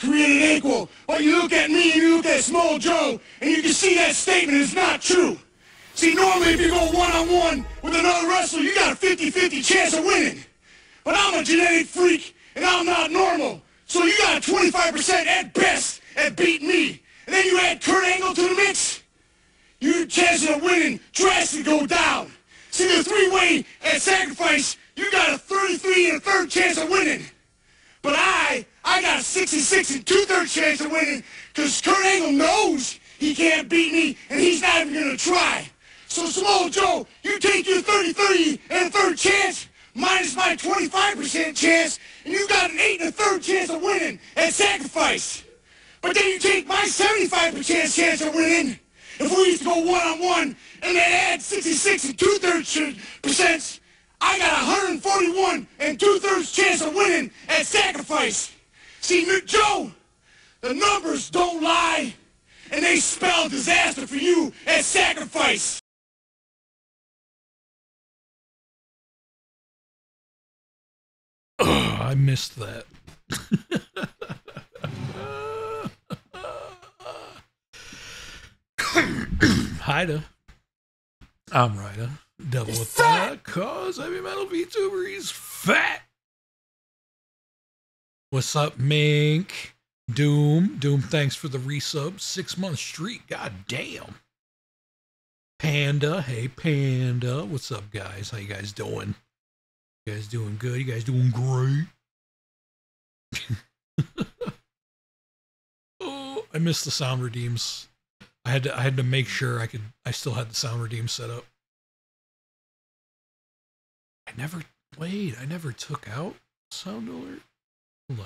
created equal, but you look at me and you look at Samoa Joe, and you can see that statement is not true. See, normally if you go one-on-one with another wrestler, you got a 50-50 chance of winning. But I'm a genetic freak, and I'm not normal. So you got a 25% at best at beating me. And then you add Kurt Angle to the mix, your chances of winning drastically go down. See, the three-way at sacrifice, you got a 33 and a third chance of winning. But I, I got a 66 and two-thirds chance of winning because Kurt Angle knows he can't beat me, and he's not even going to try. So, Samoa Joe, you take your 30-30 and a third chance, minus my 25% chance, and you got an 8 and a third chance of winning at sacrifice. But then you take my 75% chance of winning, if we used to go one-on-one, and then add 66 and two-thirds percent, I got 141 and two-thirds chance of winning at sacrifice. See, Joe, the numbers don't lie, and they spell disaster for you at sacrifice. Oh, I missed that. Hida. I'm Raida. Devil with that cause heavy metal VTuber. He's fat. What's up, Mink? Doom. Doom, thanks for the resub. Six month streak. God damn. Panda. Hey, Panda. What's up, guys? How you guys doing? You guys doing good? You guys doing great? oh, I missed the sound redeems. I had to I had to make sure I could I still had the sound redeem set up. I never wait, I never took out sound alert. Hold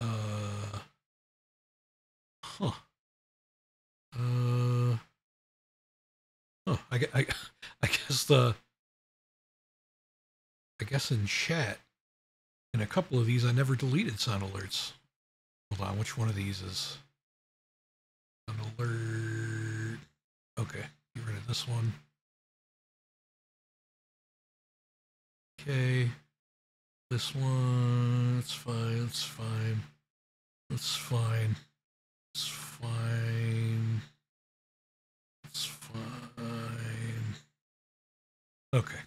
on. Uh huh. Uh huh. I, I, I guess the I guess in chat in a couple of these I never deleted sound alerts. Hold on, which one of these is sound alert? Okay, get rid of this one. Okay. This one, it's fine, it's fine. It's fine. It's fine. It's fine. Okay.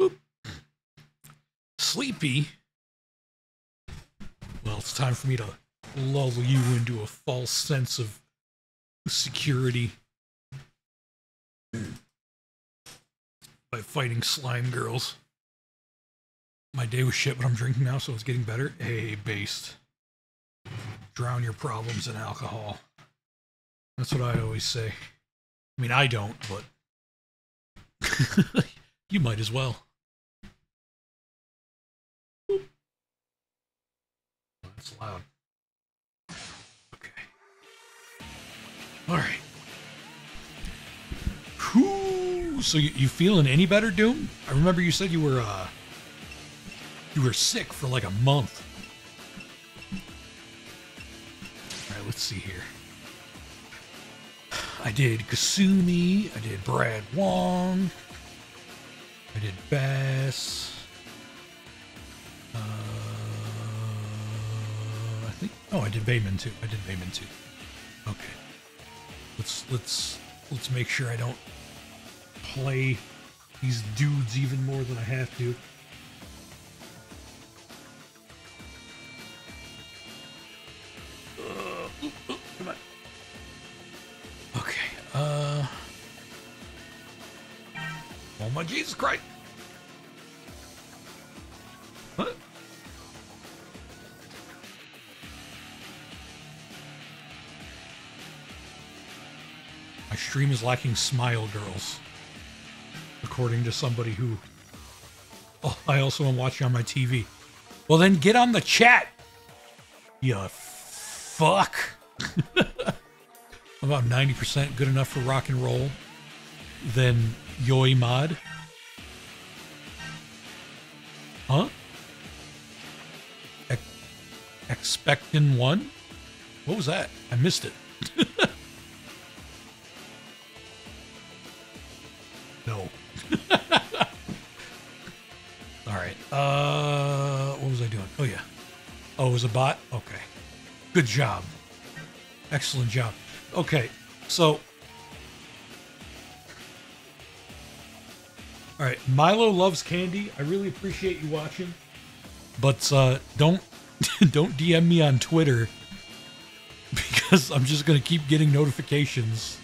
Boop. Sleepy. Well, it's time for me to lull you into a false sense of security by fighting slime girls. My day was shit, but I'm drinking now, so it's getting better. Hey, based. Drown your problems in alcohol. That's what I always say. I mean, I don't, but you might as well. That's loud. Okay. All right. So you, you feeling any better, Doom? I remember you said you were uh you were sick for like a month. All right, let's see here. I did Kasumi. I did Brad Wong. I did Bass. Uh, I think. Oh, I did Bayman too. I did Bayman too. Okay. Let's let's let's make sure I don't play these dudes even more than I have to. Uh, come on. Okay. Uh. Oh my Jesus Christ! What? My stream is lacking smile girls, according to somebody who. Oh, I also am watching on my TV. Well, then get on the chat. You fuck. About 90% good enough for rock and roll. Then Yoi Mod. Huh? Ex- Expectin 1? What was that? I missed it. Was a bot? Okay. Good job. Excellent job. Okay, so. All right, Milo loves candy. I really appreciate you watching, but uh, don't don't DM me on Twitter because I'm just gonna keep getting notifications,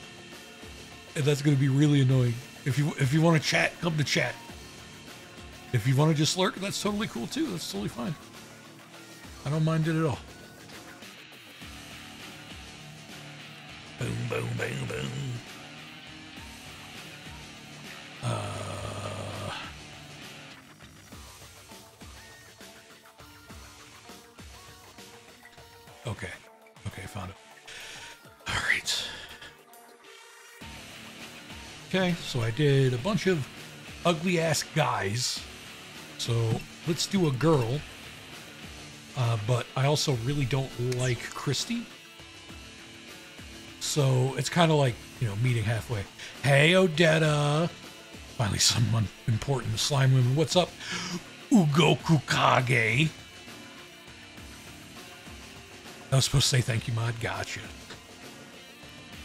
and that's gonna be really annoying. If you if you want to chat, come to chat. If you want to just lurk, that's totally cool too. That's totally fine. I don't mind it at all. Boom, boom, boom, boom. Uh, okay. Okay, found it. All right. Okay, so I did a bunch of ugly ass guys. So let's do a girl. Uh, but I also really don't like Christie. So it's kind of like, you know, meeting halfway. Hey, Odetta. Finally, someone important. Slime woman. What's up? Ugo Kukage. I was supposed to say thank you, Mod. Gotcha.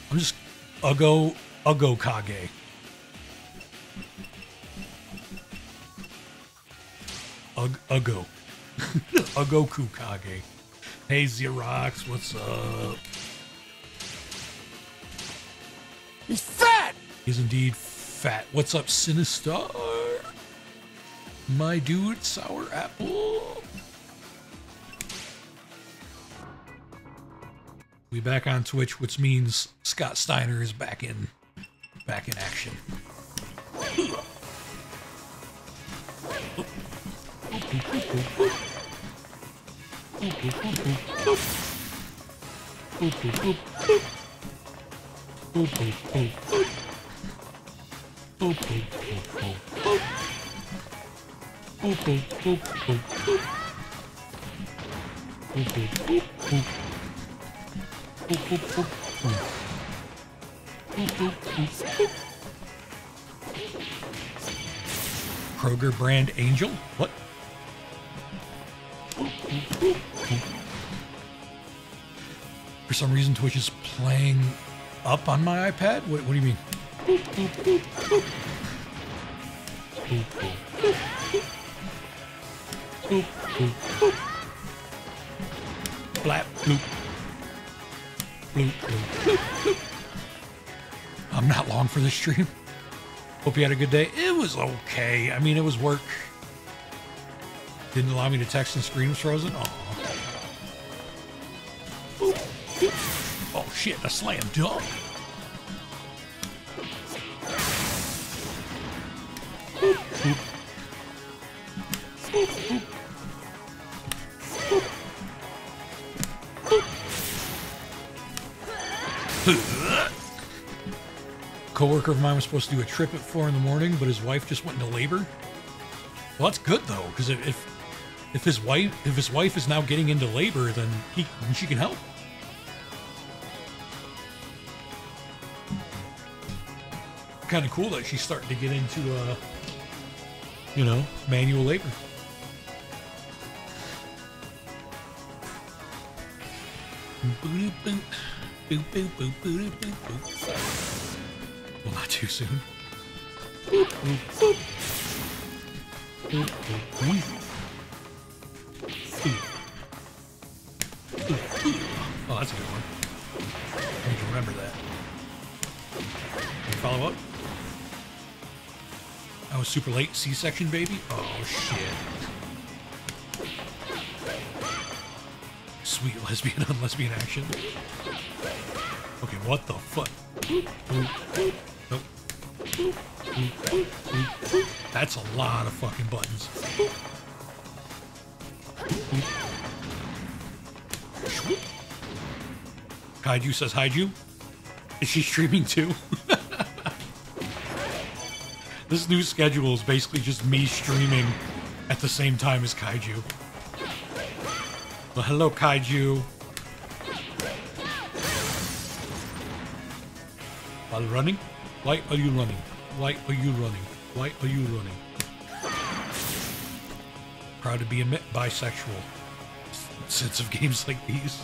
I'm just Ugo Ugo Kage. Ug Ugo. Ugo Kage. Hey Xerox, what's up? He's fat! He's indeed fat. What's up, Sinister? My dude, Sour Apple. We back on Twitch, which means Scott Steiner is back in back in action. Kroger brand Angel? What? For some reason, Twitch is playing up on my iPad? What, what do you mean? Flap, bloop. Bloop, bloop. I'm not long for this stream. Hope you had a good day. It was okay. I mean, it was work. Didn't allow me to text and screen was frozen. Oh shit, a slam dunk. Co-worker of mine was supposed to do a trip at four in the morning, but his wife just went into labor. Well, that's good though, because if, if if his wife if his wife is now getting into labor, then he then she can help. Kind of cool that she's starting to get into, uh, you know, manual labor. Well, not too soon. Super late. C-section, baby? Oh, shit. Sweet lesbian on lesbian action. Okay, what the fuck? Nope. That's a lot of fucking buttons. Kaiju says Haiju. Is she streaming too? this new schedule is basically just me streaming at the same time as Kaiju. Well, hello, Kaiju. While running? Why are you running? Why are you running? Why are you running? Proud to be a bisexual. cutscenes of games like these.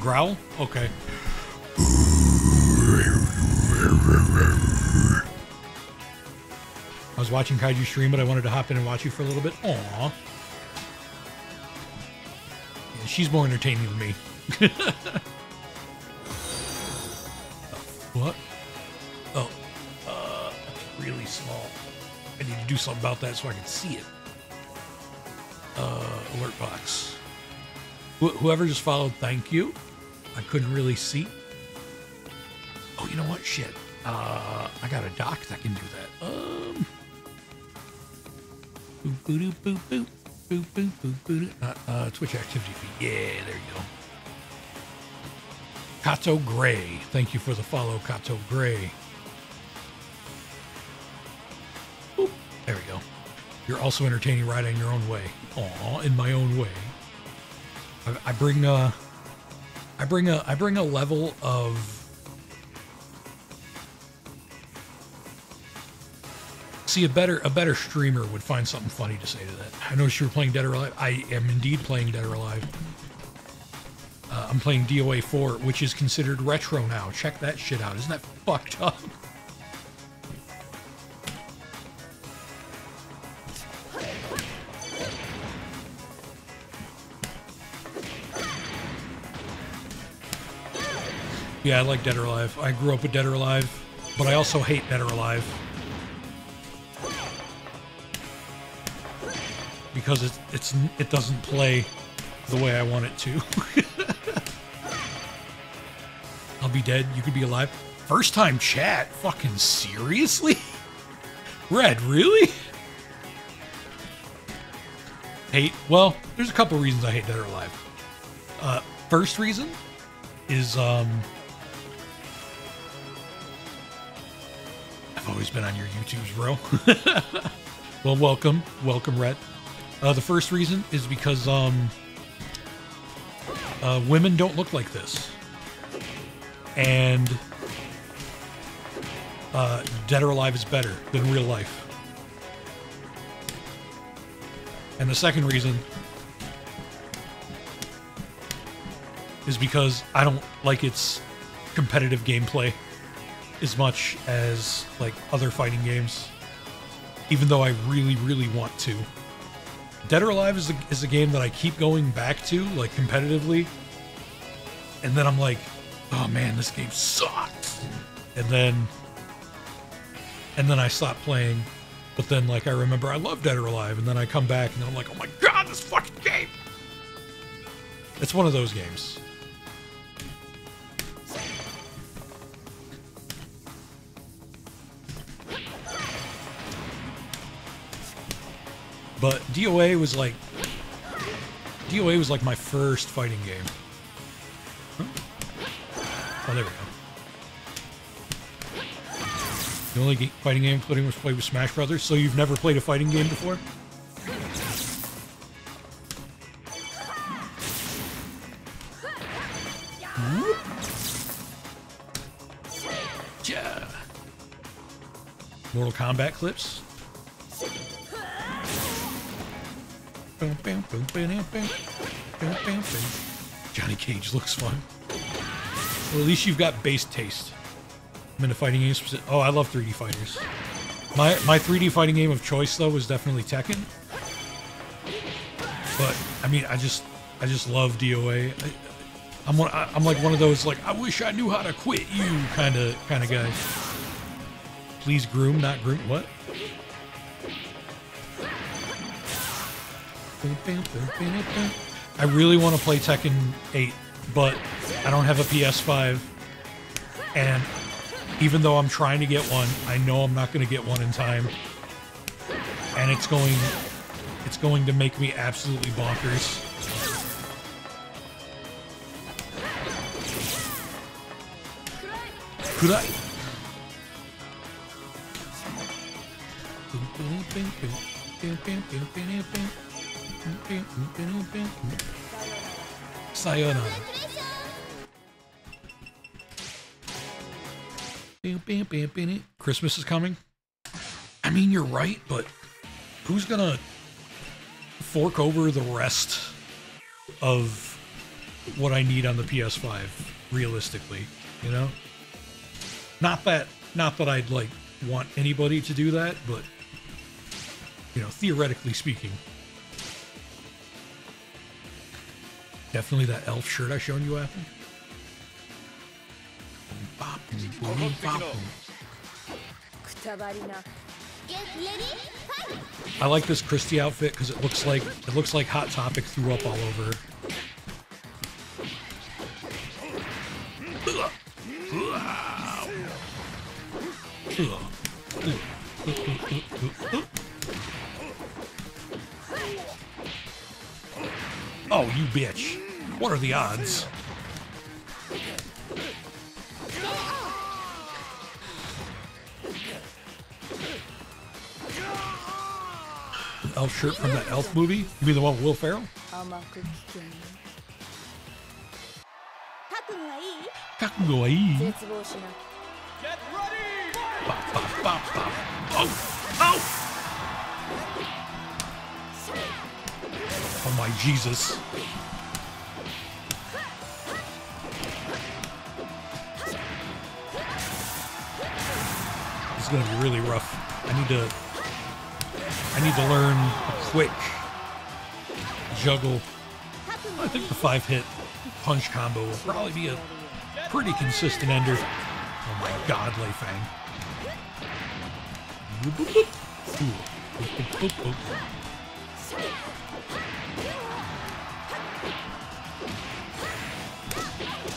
Growl? Okay. I was watching Kaiju stream, but I wanted to hop in and watch you for a little bit. Aw. She's more entertaining than me. what? Oh. Uh, really small. I need to do something about that so I can see it. Uh, alert box. Wh- whoever just followed, thank you. I couldn't really see. Oh, you know what? Shit. Uh, I got a dock that can do that. Um. Boop, boop, boop, boop, boop, boop, boop, boop. Uh, uh, Twitch activity feed. Yeah, there you go. Kato Gray. Thank you for the follow, Kato Gray. Boop. There we go. You're also entertaining right in your own way. Aw, in my own way. I, I bring uh I bring a I bring a level of See a better a better streamer would find something funny to say to that. I noticed you were playing Dead or Alive. I am indeed playing Dead or Alive. Uh, I'm playing DOA 4, which is considered retro now. Check that shit out. Isn't that fucked up? Yeah, I like Dead or Alive. I grew up with Dead or Alive, but I also hate Dead or Alive. Because it, it's it doesn't play the way I want it to. I'll be dead, you could be alive. First time chat? Fucking seriously? Red, really? Hate? Well, there's a couple reasons I hate Dead or Alive. Uh, first reason is um, I've always been on your YouTubes, bro. well, welcome, welcome, Red. Uh, the first reason is because um, uh, women don't look like this, and uh, Dead or Alive is better than real life. And the second reason is because I don't like its competitive gameplay as much as like other fighting games, even though I really, really want to. Dead or Alive is a, is a game that I keep going back to, like competitively, and then I'm like, oh man, this game sucks, and then and then I stop playing. But then, like, I remember I love Dead or Alive, and then I come back and I'm like, oh my god, this fucking game! It's one of those games. But DOA was like DOA was like my first fighting game. Oh, there we go. The only ga- fighting game including was played with Smash Brothers. So you've never played a fighting game before? Mortal Kombat clips. Johnny Cage looks fun. Well, at least you've got base taste. I'm into fighting games. Oh, I love 3D fighters. My my 3D fighting game of choice though was definitely Tekken. But I mean, I just I just love DOA. I, I'm one, I- I'm like one of those like I wish I knew how to quit you kind of kind of guy. Please groom, not groom. What? I really want to play Tekken 8, but I don't have a PS5, and even though I'm trying to get one, I know I'm not going to get one in time, and it's going, it's going to make me absolutely bonkers. Could I? Sayonara. Christmas is coming. I mean, you're right, but who's gonna fork over the rest of what I need on the PS5 realistically, you know? Not that not that I'd like want anybody to do that, but you know, theoretically speaking. Definitely that elf shirt I showed you, Apple. I like this Christie outfit because it looks like it looks like Hot Topic threw up all over. Oh, you bitch. What are the odds? Elf shirt from that elf movie? You mean the one with Will Ferrell? Kakugai. Get ready! Bop, bop, bop, bop. Oh, oh! Oh my Jesus. Is gonna be really rough. I need to I need to learn a quick juggle. I think the five hit punch combo will probably be a pretty consistent ender. Oh my god, Lei Fang.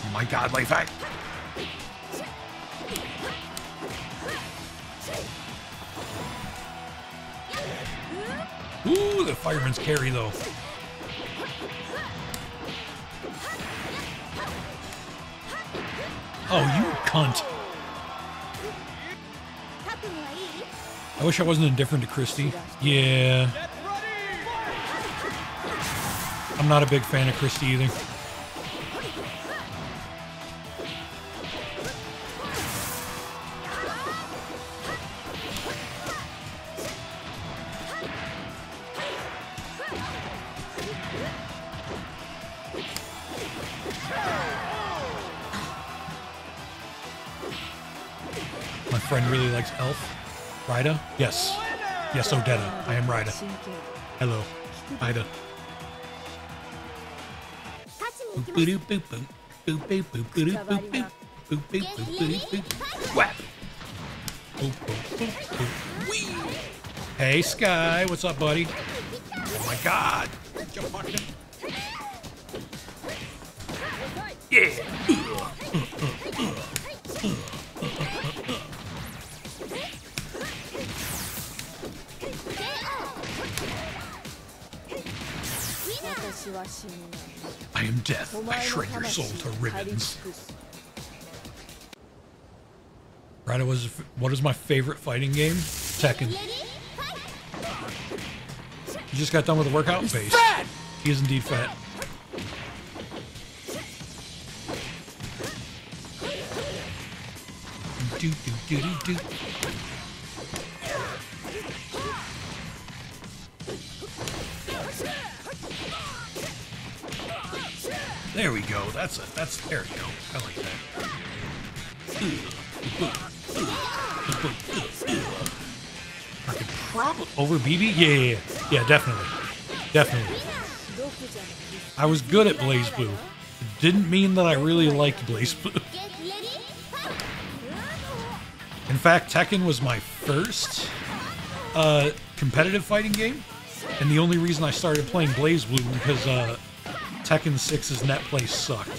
Oh my god, Lei Ooh, the fireman's carry though. Oh, you cunt. I wish I wasn't indifferent to Christie. Yeah. I'm not a big fan of Christie either. Yes. Yes, Odetta. I am Raida. Hello, Ida. Hey, Sky. What's up, buddy? Oh, my God. I shred your soul to ribbons. Right, was what is my favorite fighting game? Tekken. You just got done with a workout He's base. Fat! He is indeed fat. Do do do do do. There we go. That's it. That's there we go. I like that. I could probably over BB. Yeah, yeah, yeah, yeah, definitely, definitely. I was good at BlazBlue. It didn't mean that I really liked BlazBlue. In fact, Tekken was my first uh, competitive fighting game, and the only reason I started playing BlazBlue because uh, Tekken 6's net play sucked.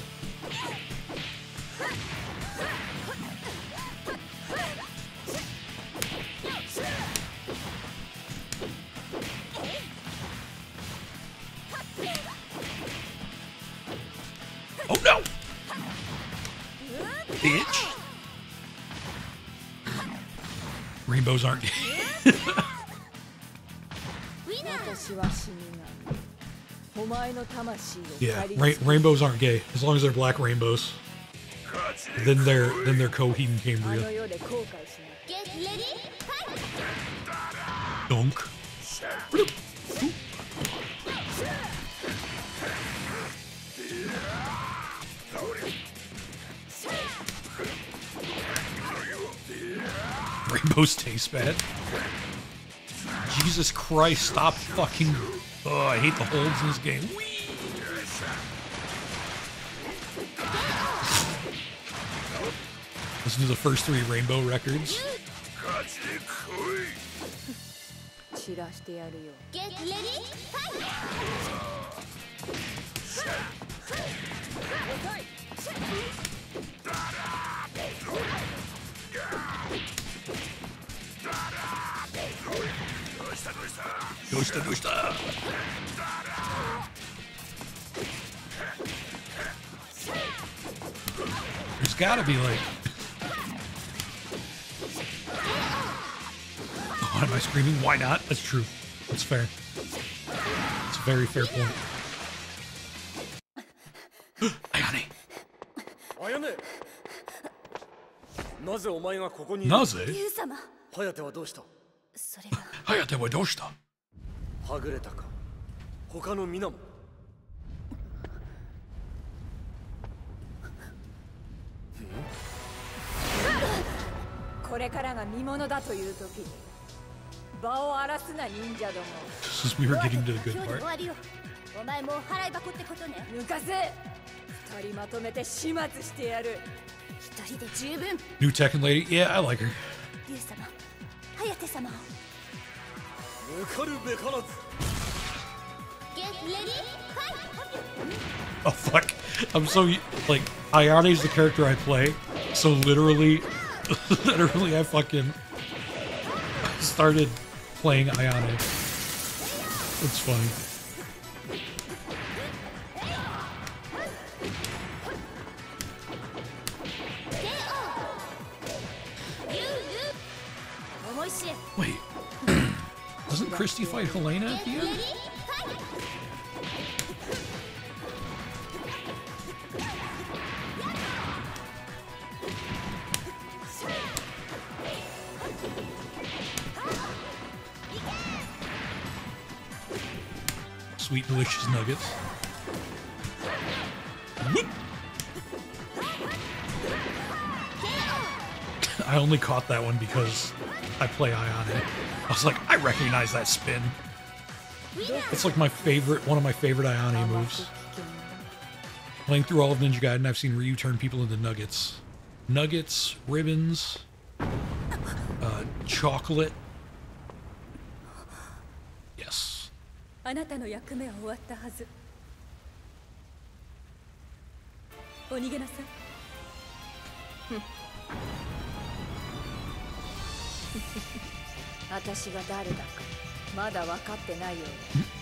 Yeah, ra rainbows aren't gay as long as they're black rainbows. Then they're then they're Coheed and Cambria. Dunk. Rainbows taste bad. Jesus Christ! Stop fucking. Oh, I hate the holds in this game. Whee! Listen to the first three Rainbow records. Get ready, There's gotta be like Oh, am I screaming? Why not? That's true. That's fair. It's a very fair point. Ayane. あやねなぜお前がここになぜ竜様颯はどうしたそれが隼人はどうしたはぐれたか他の皆もこれからが見物だという時 This is we were getting to the 今 good 日で終 part. わりよお前もう払い箱ってことね抜かせ二人まとめて始末してやる一人で十分 New Tekken lady? Yeah, I like her. 竜様颯様を抜かるべからず Get ready, fight! Oh fuck! I'm so like Ayane's the character I play, so literally, literally I fucking started playing Ayane. It's funny. Wait, doesn't Christie fight Helena at the end? Delicious nuggets. Whoop. I only caught that one because I play Ayane. I was like, I recognize that spin. It's like my favorite, one of my favorite Ayane moves. Playing through all of Ninja Gaiden, I've seen Ryu turn people into nuggets. Nuggets, ribbons, uh, chocolate. あなたの役目は終わったはず。お逃げなさい。私が誰だかまだ分かってないようね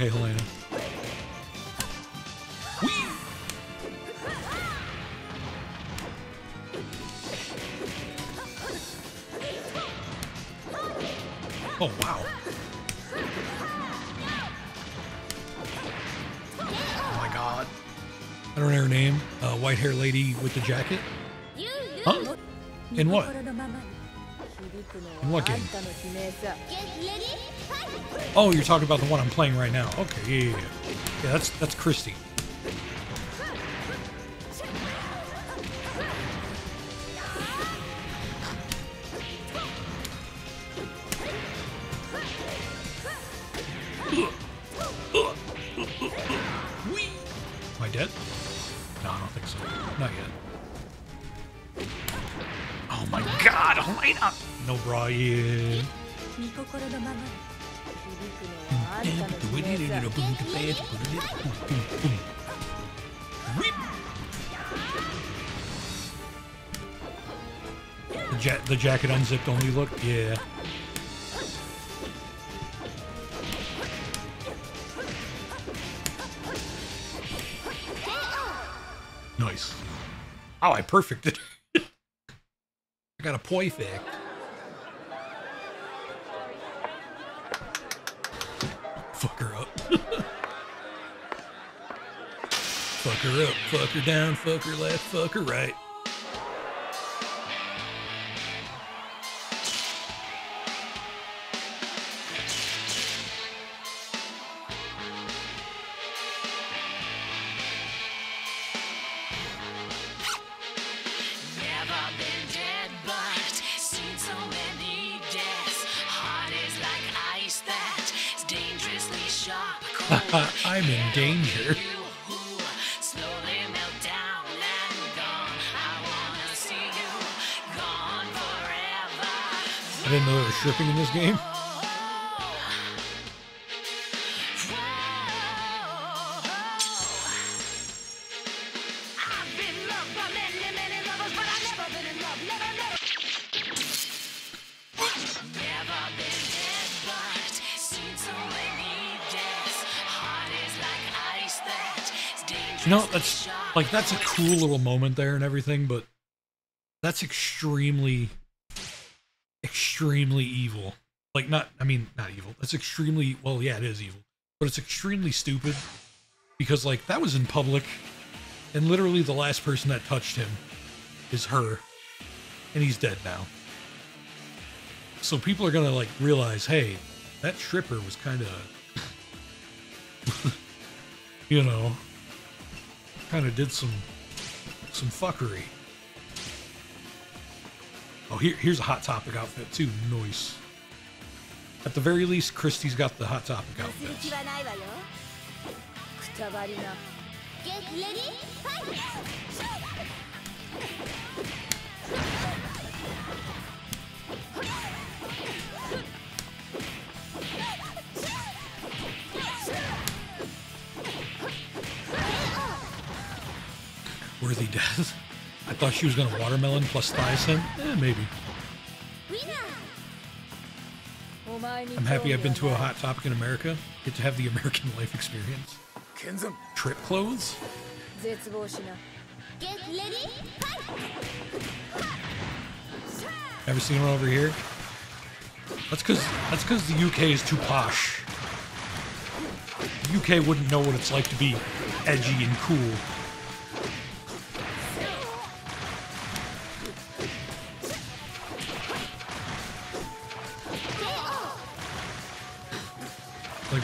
Okay, Helena. Whee! Oh, wow. Oh my god. I don't know her name. Uh, white hair lady with the jacket. Huh? In what? Looking. Oh, you're talking about the one I'm playing right now. Okay, yeah, yeah, yeah. Yeah, that's that's Christie. edge. Boom, boom, boom. The, ja the jacket unzipped only look? Yeah. Nice. Oh, I perfected it. I got a poi fact. Fuck her up, fuck her down, fuck her left, fuck her right. Like in this game? You know, that's like that's a cool little moment there and everything, but that's extremely, extremely evil. Like not, I mean, not evil. That's extremely well, yeah, it is evil, but it's extremely stupid because like that was in public, and literally the last person that touched him is her, and he's dead now. So people are gonna like realize, hey, that stripper was kind of, you know, kind of did some some fuckery. Oh, here, here's a Hot Topic outfit too. Noise. At the very least, Christie's got the Hot Topic outfit. Worthy death. I thought she was going to watermelon plus thiacin. Eh, maybe. I'm happy I've been to a hot topic in America. Get to have the American life experience. Trip clothes? Ever seen one over here? That's cause that's cause the UK is too posh. The UK wouldn't know what it's like to be edgy and cool.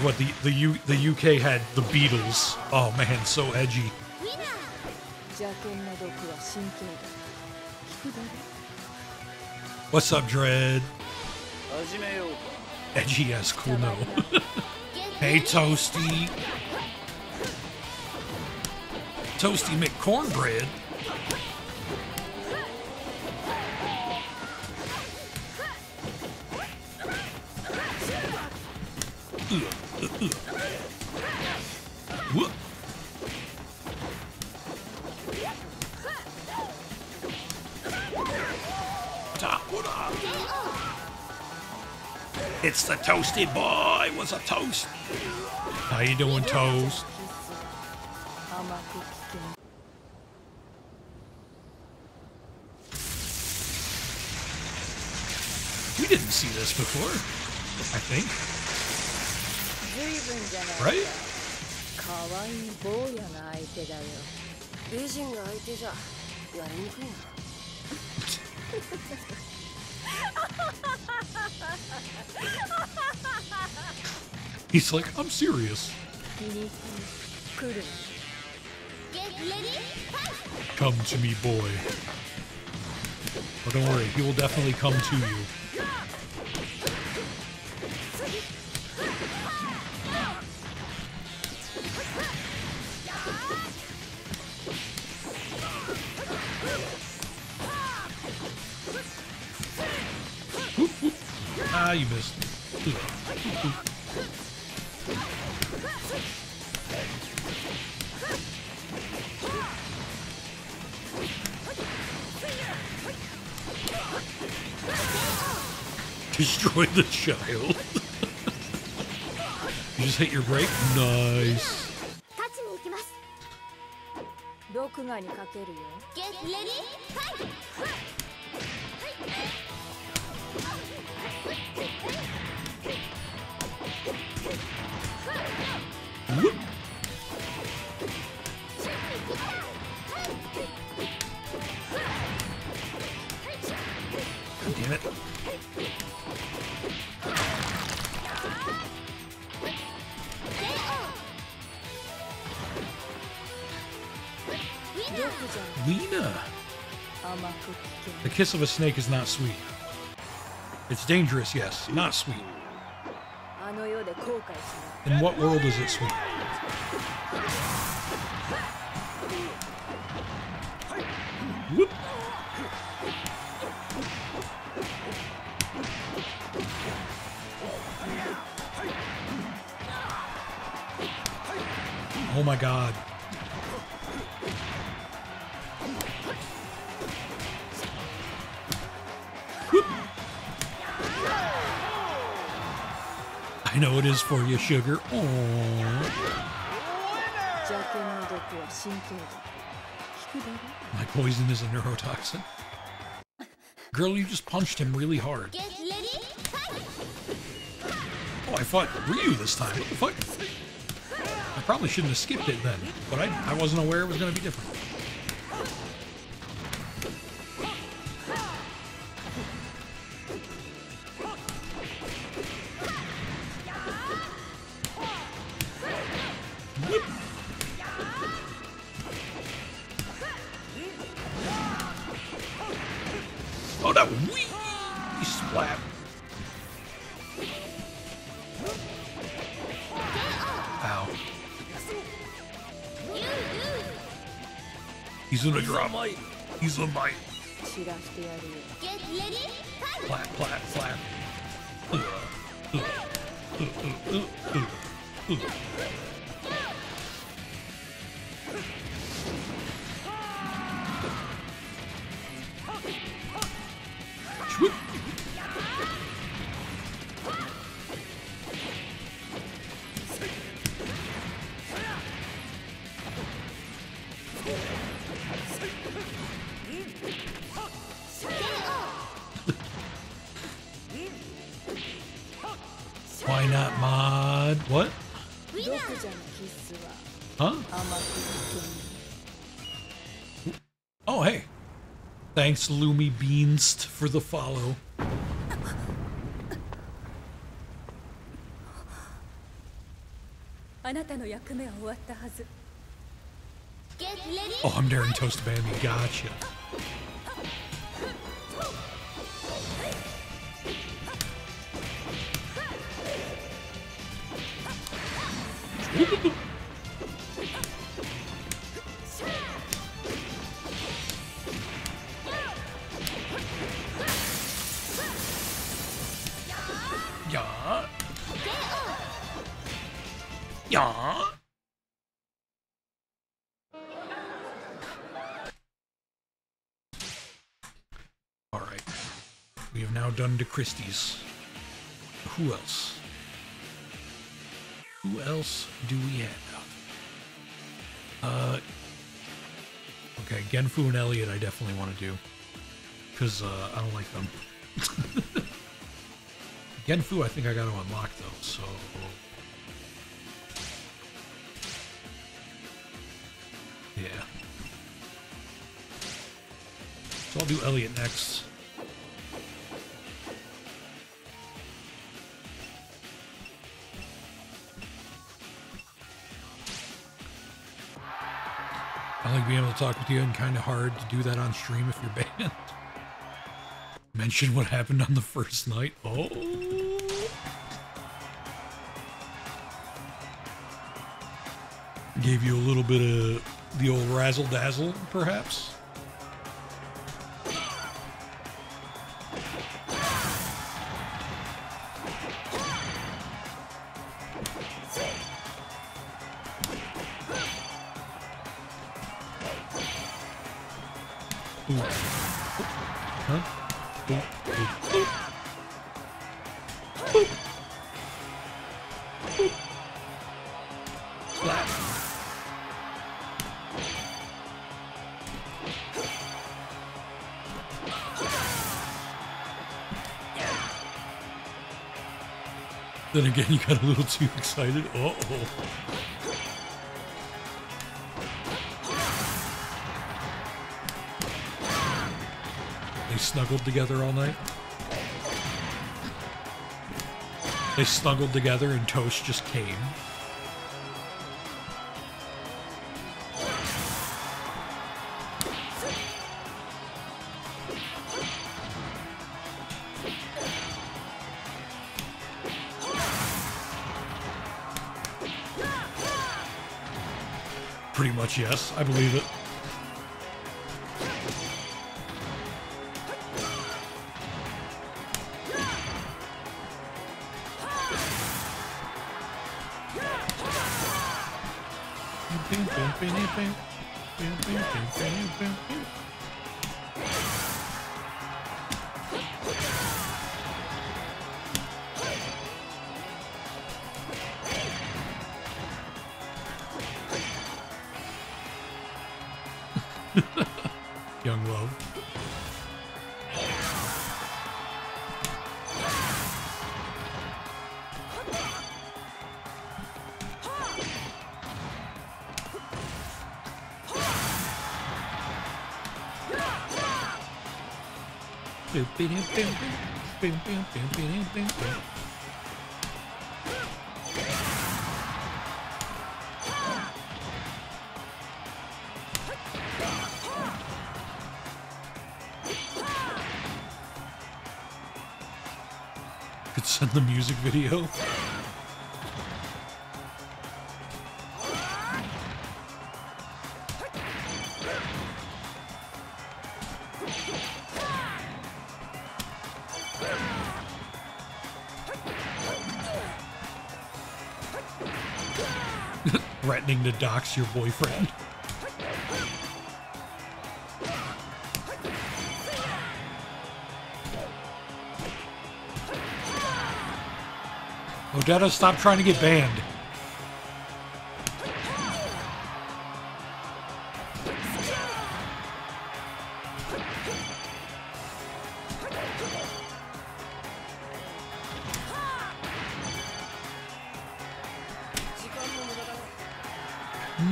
what the the U the UK had the Beatles. Oh man, so edgy. What's up, Dread? Edgy as cool no. hey, Toasty. Toasty McCornbread. toasty boy. What's a toast? How you doing, toast? 甘く聞けん We didn't see this before. I think, 随分じゃない right? かわいい坊やが相手だよ美人が相手じゃやりにくいな He's like, I'm serious. Come to me, boy. But don't worry, he will definitely come to you. the child. you just hit your brake? Nice. 勝ちに行きますどこ 奥側にかけるよ Get ready, kiss of a snake is not sweet. It's dangerous, yes, not sweet. In what world is it sweet? for you, sugar. Aww. My poison is a neurotoxin. Girl, you just punched him really hard. Oh, I fought Ryu this time. What the fuck? I probably shouldn't have skipped it then, but I, I wasn't aware it was going to be different. Why not mod? What? Huh? Oh, hey. Thanks, Lumi Beans, for the follow. Oh, I'm Darren Toast Bambi. Gotcha. Yeah. Yeah. All right. We have now done to Christie's. Who else? Who else do we have? Uh. Okay, Gen Fu and Eliot, I definitely want to do because uh, I don't like them. Gen Fu, I think I got to unlock though, so yeah. So I'll do Eliot next. I like being able to talk with you and kind of hard to do that on stream if you're banned. Mention what happened on the first night. Oh. Gave you a little bit of the old razzle dazzle, perhaps. Again, you got a little too excited. Uh oh. They snuggled together all night. They snuggled together and Toast just came. Yes. I believe it. Music video. Threatening to dox your boyfriend. Odetta, stop trying to get banned.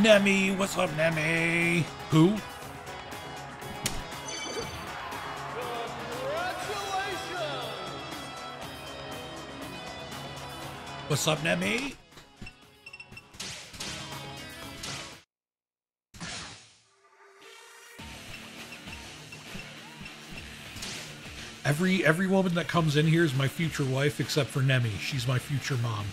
Nemi, what's up, Nemi? Who? What's up, Nemi? Every every woman that comes in here is my future wife, except for Nemi. She's my future mom.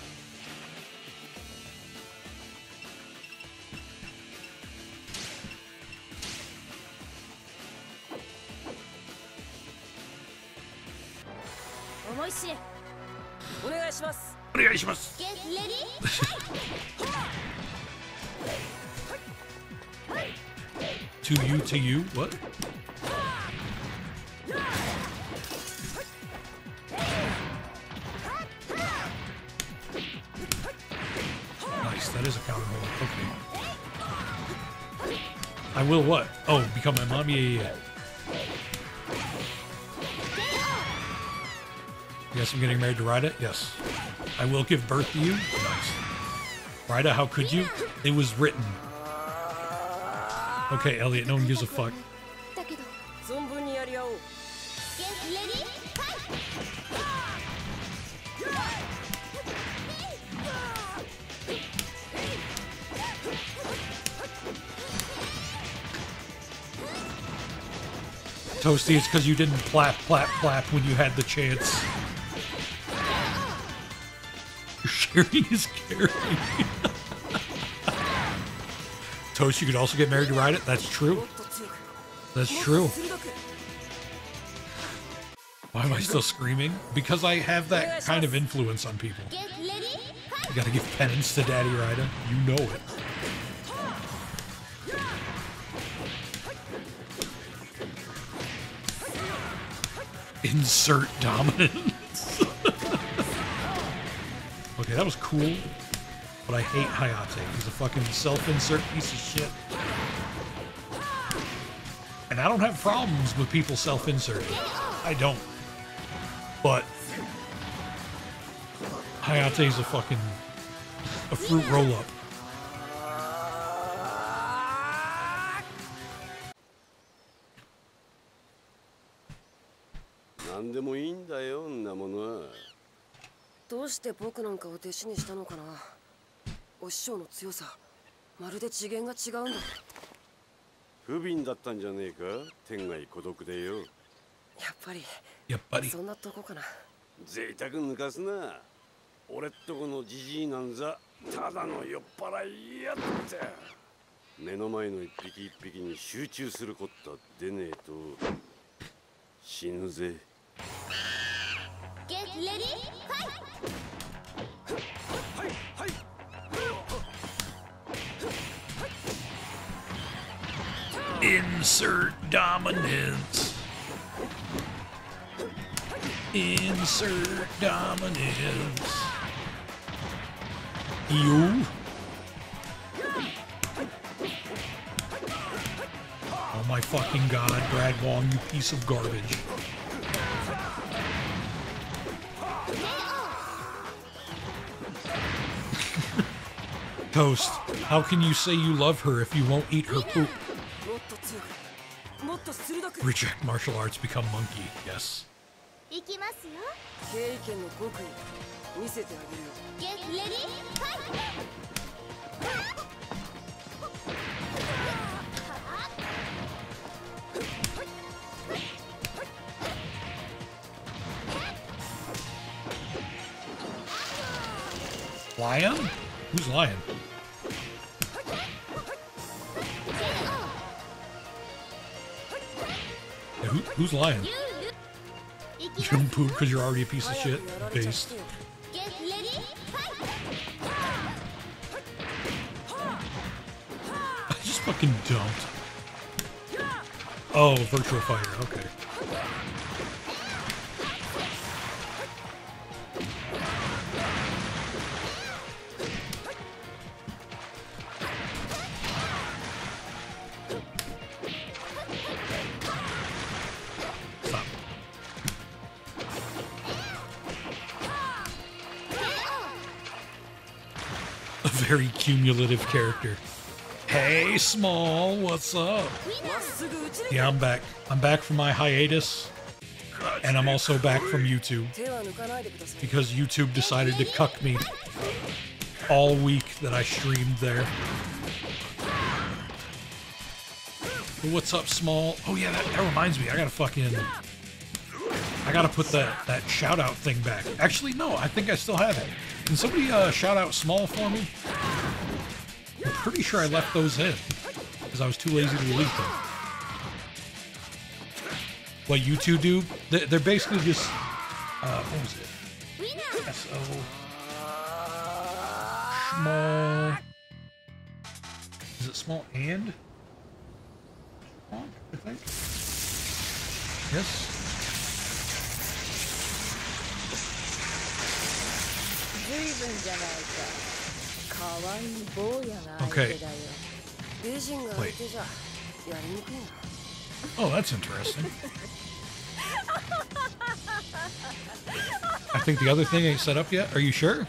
Nice, that is a counter. Okay. I will what? Oh, become my mom? Yeah, yeah, yeah. Yes, I'm getting married to Raida? Yes. I will give birth to you? Nice. Raida, how could you? It was written. Okay, Eliot, no one gives a fuck. Toasty, it's because you didn't clap, clap, clap when you had the chance. Sharing is caring. Toast, you could also get married to ride it. That's true. That's true. Why am I still screaming? Because I have that kind of influence on people. You gotta give penance to Daddy Raida. You know it. Insert dominance. okay, that was cool. But I hate Hayate. He's a fucking self-insert piece of shit. And I don't have problems with people self-inserting. I don't. But Hayate's a fucking a fruit roll 僕なんかを弟子にしたのかな。お師匠の強さ。まるで次元が違うんだ。不憫だったんじゃねえか？天外孤独でよ。やっぱり。やっぱり。そんなとこかな。贅沢抜かすな。俺っとこのじじいなんざただの酔っ払いやって目の前の一匹一匹に集中するこった出ねえと。死ぬぜ。Get ready, fight! Insert dominance. Insert dominance. You. Oh my fucking god, Brad Wong, you piece of garbage. Toast, how can you say you love her if you won't eat her poop? Reject martial arts, become monkey. Yes. Get ready! Lion? Who's Lion? Who, who's lying? You don't poop because you're already a piece of shit. Based. I just fucking dumped. Oh, Virtua Fighter, okay. very cumulative character. Hey, small, what's up? Yeah, I'm back. I'm back from my hiatus, and I'm also back from YouTube because YouTube decided to cuck me all week that I streamed there. What's up, small? Oh yeah, that, that reminds me. I gotta fucking, I gotta put that that shout out thing back. Actually, no, I think I still have it. Can somebody uh, shout out small for me? pretty sure I left those in because I was too lazy to delete them. What you two do, they're basically just, uh, what was it? S-O... Small... Is it small and? I think? Yes. Okay. Wait. Oh, that's interesting. I think the other thing ain't set up yet. Are you sure?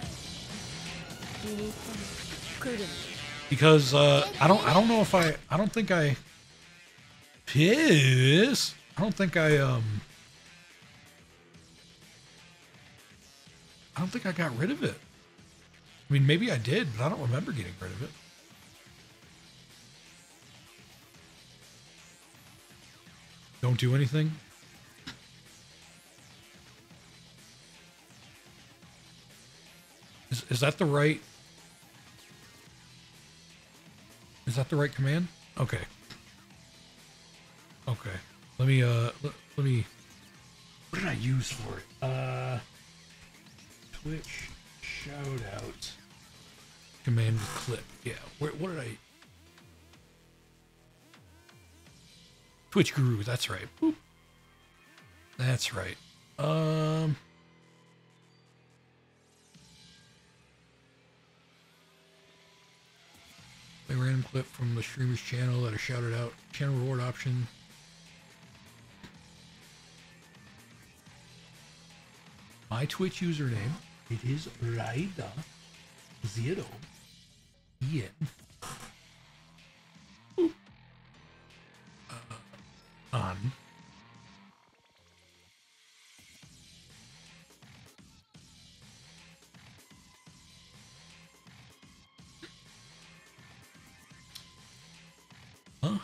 Because uh, I don't, I don't know if I, I don't think I. Piss. I don't think I um. I don't think I got rid of it. I mean, maybe I did, but I don't remember getting rid of it. Don't do anything. Is, is that the right? Is that the right command? Okay. Okay. Let me uh let, let me what did I use for it? Uh Twitch shout out command clip. Yeah. Where what did I Twitch Guru, that's right. Boop. That's right. Um A random clip from the streamer's channel that I shouted out. Channel reward option. My Twitch username. It is Raida Zero Ian. Uh, on. Huh?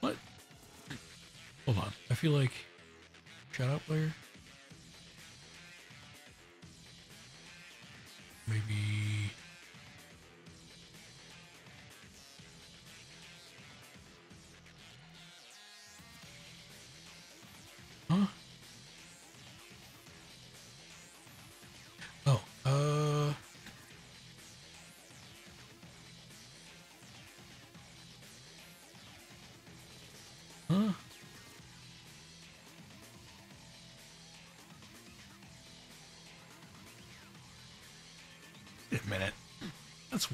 What? Hold on. I feel like. Shout out player?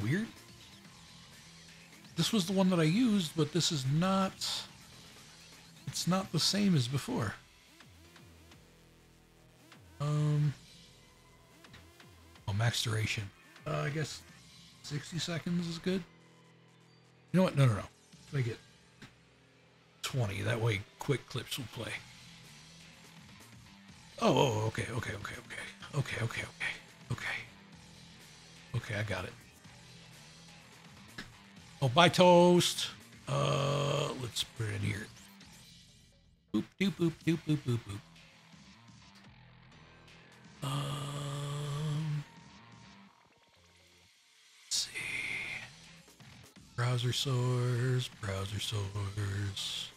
Weird. This was the one that I used, but this is not. It's not the same as before. Um. Oh, max duration. Uh, I guess 60 seconds is good. You know what? No, no, no. Make it 20. That way, quick clips will play. Oh, oh, okay, okay, okay, okay. Okay, okay, okay. Okay. Okay, I got it. Oh, bye, toast. Uh, let's put it in here. Boop, doop, boop, doop, boop, boop, boop. Um, let's see. Browser source, browser source,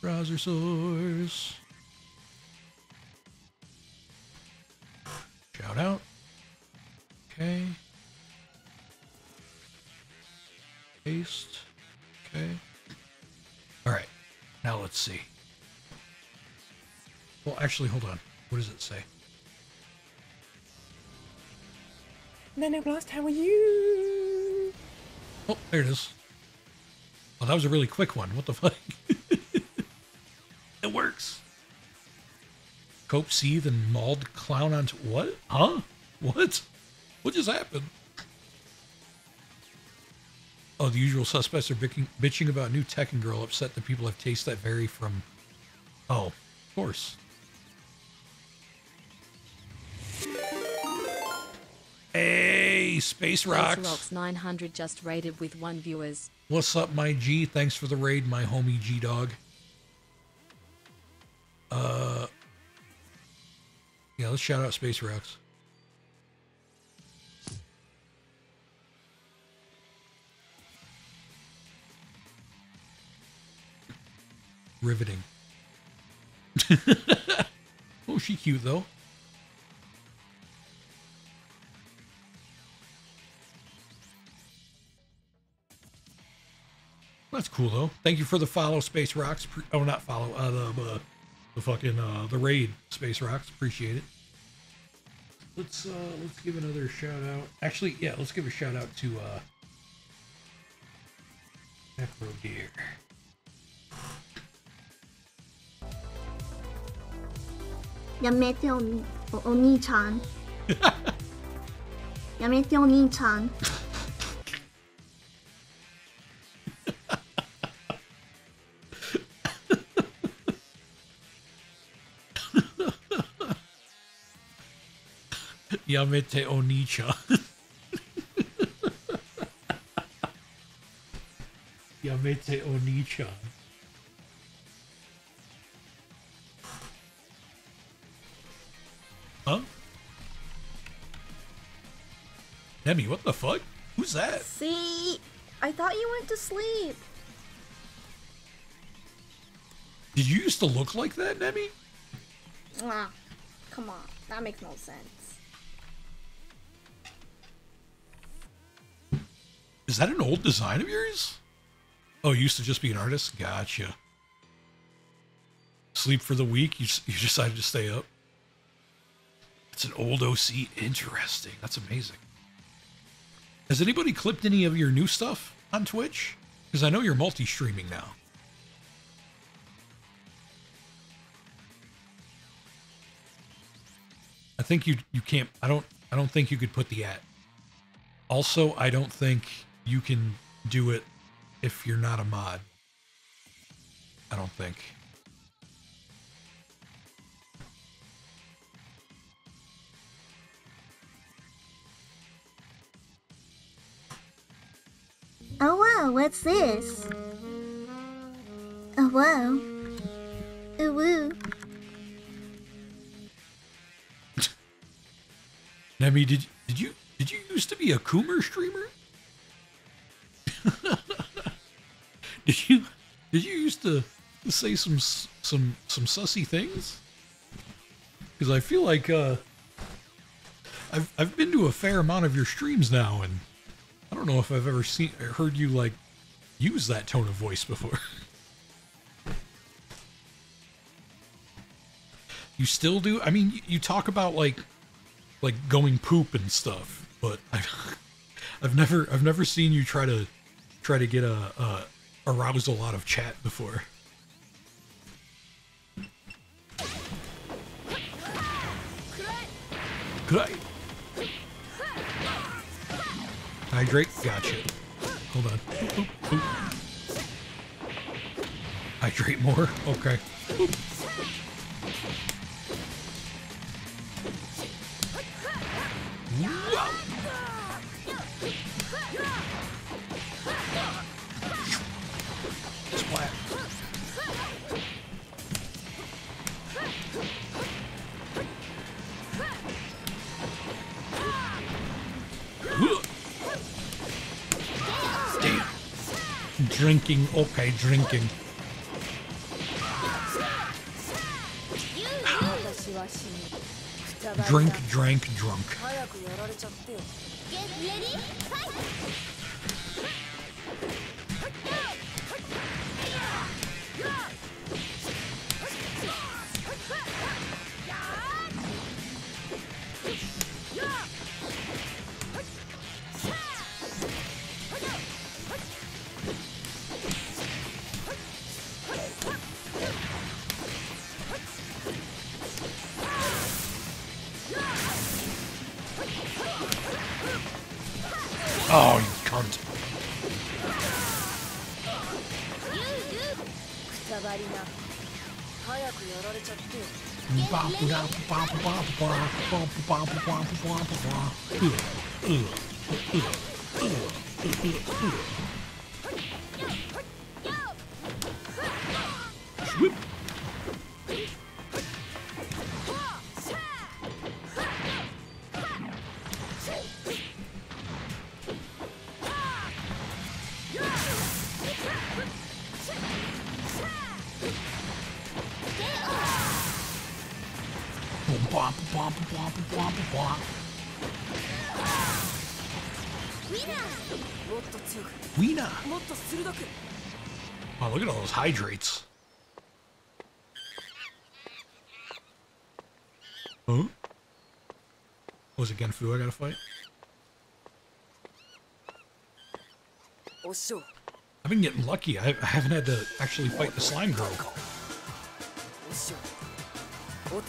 browser source. Shout out. Okay. Paste. Okay. All right. Now let's see. Well, actually, hold on. What does it say? Nanoblast, how are you? Oh, there it is. Oh, that was a really quick one. What the fuck? it works. Cope, seethe, and mauled clown onto what? Huh? What? What just happened? Oh, the usual suspects are bitching, bitching about new Tekken girl, upset that people have tastes that vary from. Oh, of course. Hey, Space Rocks. Space Rocks 900 just rated with one viewers. What's up, my G? Thanks for the raid, my homie G Dog. Uh, yeah, let's shout out Space Rocks. Riveting. oh, she cute though. That's cool though. Thank you for the follow, Space Rocks. Oh, not follow. Uh, the uh, the fucking uh, the raid, Space Rocks. Appreciate it. Let's uh let's give another shout out. Actually, yeah, let's give a shout out to uh Necro Deer. Yamete Oni, Oni-chan. Yamete Oni-chan. Yamete Onicha. Yamete Onicha. Demi, what the fuck? Who's that? See I thought you went to sleep Did you used to look like that, Demi? ah, come on that makes no sense Is that an old design of yours? Oh, you used to just be an artist? Gotcha. Sleep for the week? You, you decided to stay up? It's an old OC. Interesting. That's amazing. Has anybody clipped any of your new stuff on Twitch? Because I know you're multi streaming now. I think you you can't I don't I don't think you could put the at. Also, I don't think you can do it if you're not a mod. I don't think. Oh wow, what's this? Oh wow. Ooh woo. Nemi, did did you did you used to be a Coomer streamer? did you did you used to say some some some sussy things? Because I feel like uh, I've I've been to a fair amount of your streams now, and I don't know if I've ever seen heard you like use that tone of voice before. you still do? I mean, you, talk about like like going poop and stuff, but I've I've never I've never seen you try to try to get a, a arousal out of chat before. Could I hydrate? Gotcha. Hold on. Hydrate more. Okay. Oop. drinking, okay, drinking. Drink, drank, drunk. hydrates. Huh? Oh, Was it Gen Fu I gotta fight? Oh, I've been getting lucky. I, I haven't had to actually fight the slime girl. Oh,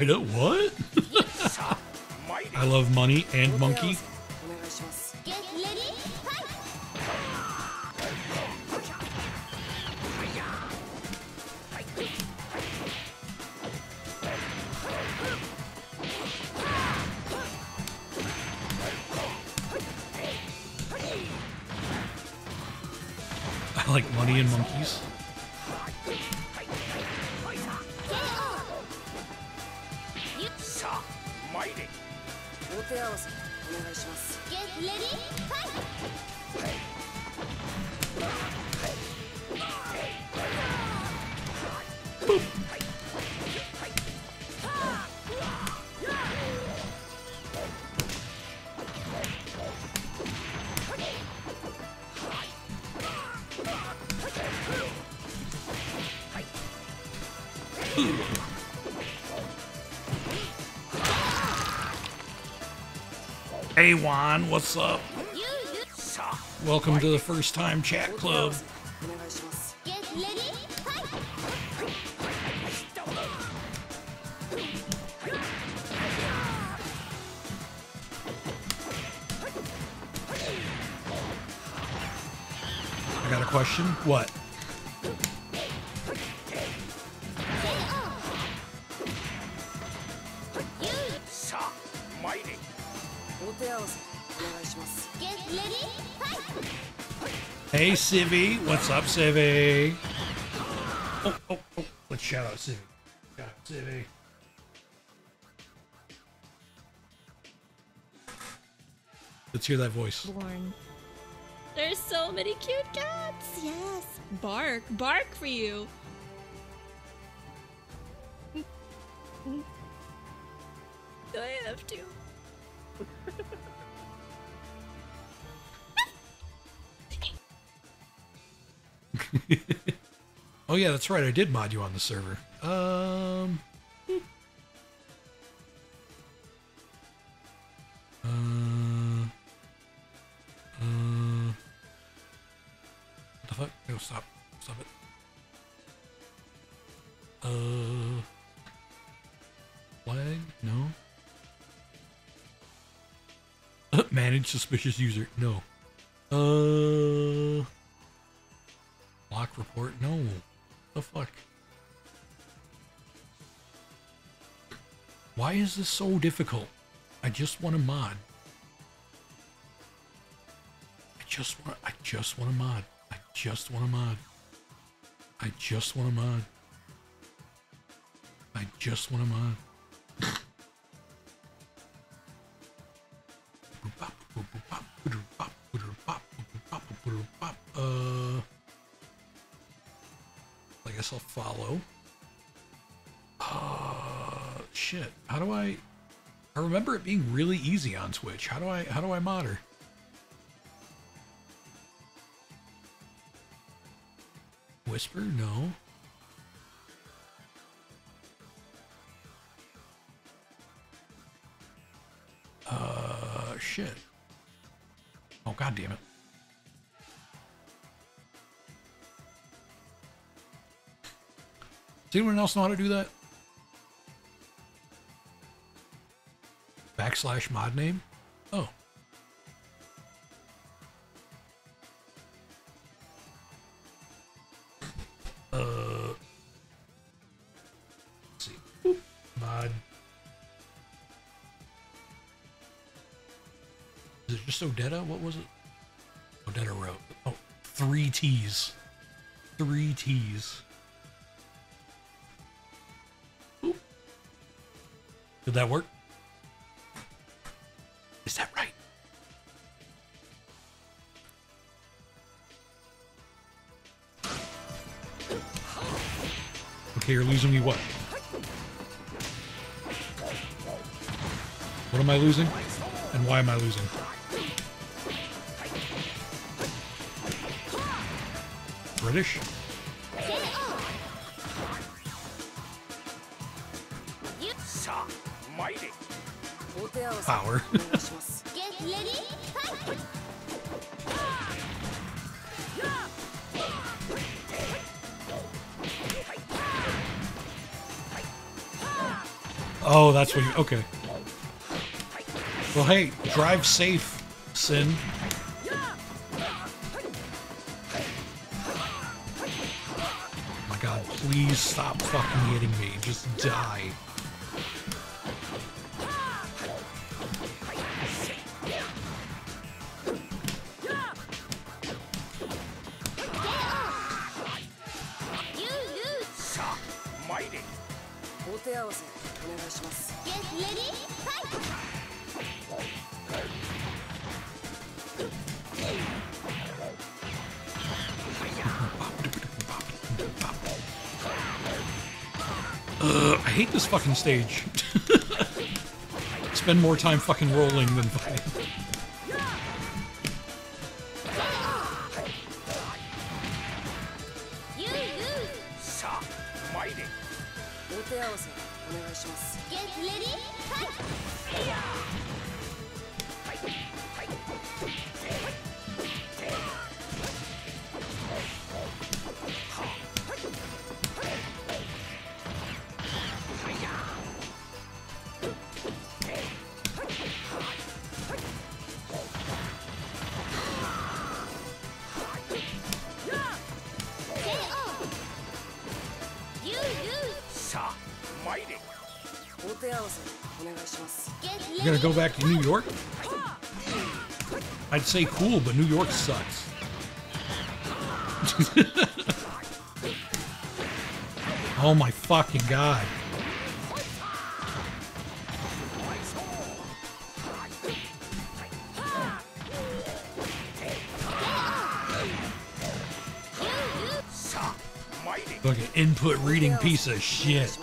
I don't what? I love money and monkey. What's up? Welcome to the first time chat club. I got a question. What? Hey Civvy, what's up, Civvy? Oh, oh, oh. Let's shout out Civvy. Shout out. Let's hear that voice. born. There's so many cute cats. Yes. Bark. Bark for you. Yeah, that's right. I did mod you on the server. Um. Uh. Uh. What the fuck? No, stop. Stop it. Uh. Flag? No. Manage suspicious user. No. Why is this so difficult? I just want a mod. I just want I just want a mod. I just want a mod. I just want a mod. I just want a mod. Uh I guess I'll follow. Uh, shit. How do I? I remember it being really easy on Switch. How do I? How do I mod her? Whisper? No. Uh, shit. Oh god damn it. Does anyone else know how to do that? Backslash mod name? Oh. Uh. See. Mod. Is it just Odetta? What was it? Odetta wrote. Oh, three T's. Three T's. Did that work? You're losing me what? What am I losing? And why am I losing? British? Power. Oh, that's what you. Okay. Well, hey, drive safe, Sin. Oh My god, please stop fucking hitting me. Just die. Fucking stage. Spend more time fucking rolling than fighting. Say cool, but New York sucks. oh my fucking god. At input reading piece of shit.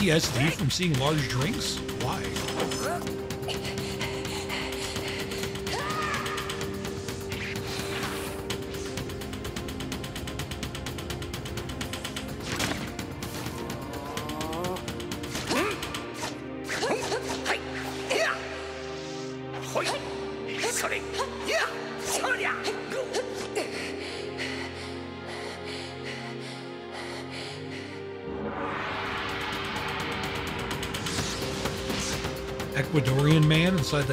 PTSD from seeing large drinks?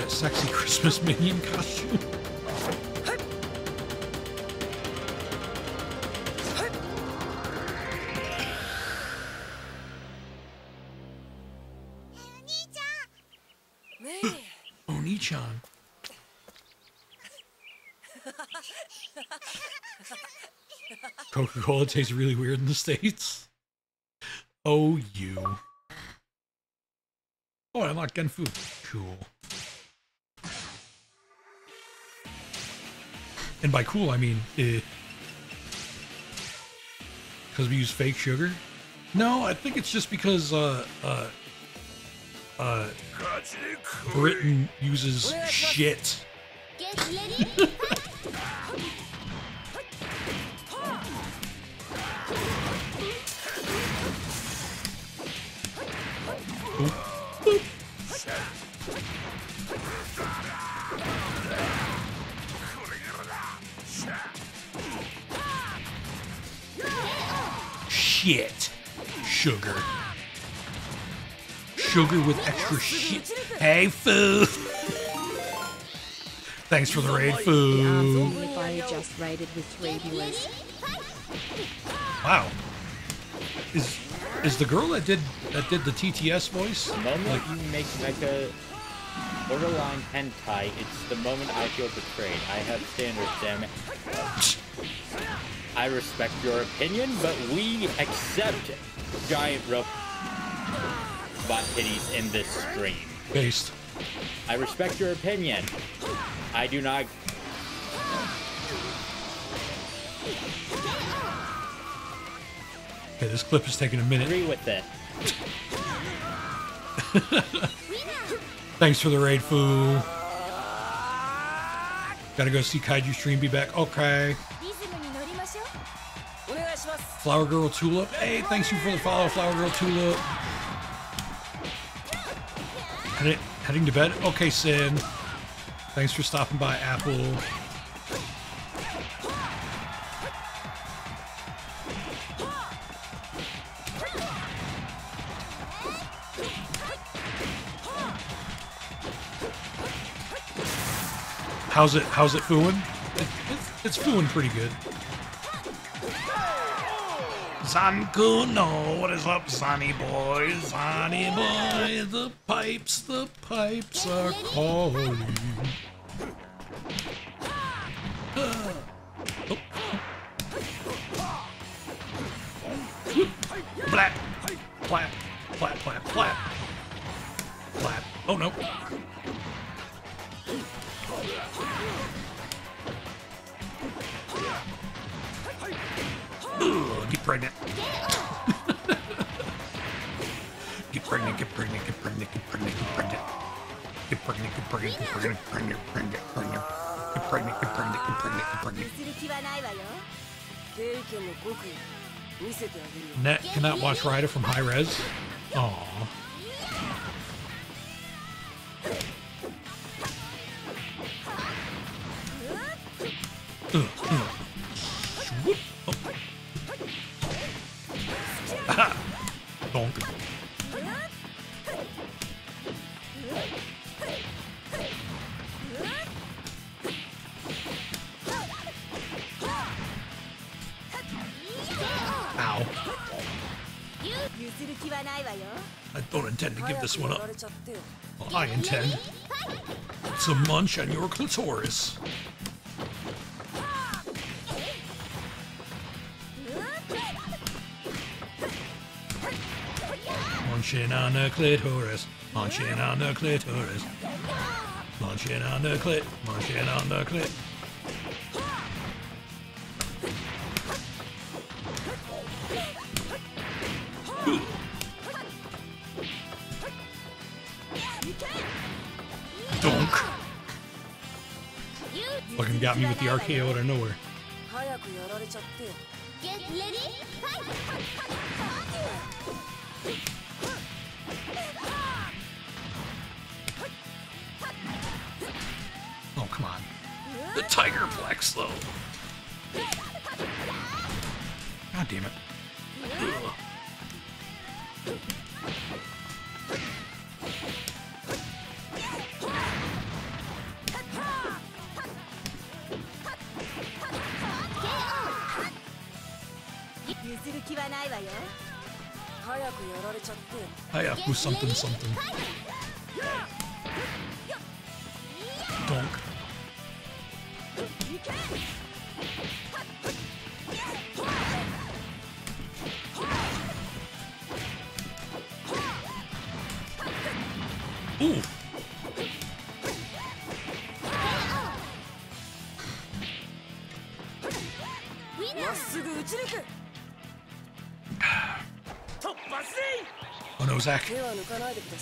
That sexy Christmas minion costume. Oni-chan. Coca-Cola tastes really weird in the States. Oh, you. Oh, I like Gen Fu. By cool, I mean. Because we use fake sugar? No, I think it's just because uh, uh, uh, Britain uses shit. Shit. Sugar. Sugar with extra shit. Hey, food. Thanks for the raid, food. Just raided with. Wow. Is is the girl that did that did the TTS voice? The moment Like, you make mecha borderline hentai, it's the moment I feel betrayed. I have standards, damn it. I respect your opinion, but we accept giant robot titties in this stream. based. I respect your opinion. I do not. Okay, this clip is taking a minute. Agree with it. Thanks for the raid, foo. Gotta go see Kaiju stream. Be back. Okay. Flower Girl Tulip. Hey, thanks you for the follow, Flower Girl Tulip. Heading, heading to bed. Okay, Sin. Thanks for stopping by, Apple. How's it? How's it fooling? It, it's, it's fooling pretty good. Zankuno, what is up, Sonny boy? Sonny boy, the pipes, the pipes are calling. Ryder from high res. I intend to munch on your clitoris. Munching on the clitoris, munching on the clitoris, munching on the clit, munching on the clit. me with the RKO out of nowhere. Get ready? Something something. Oh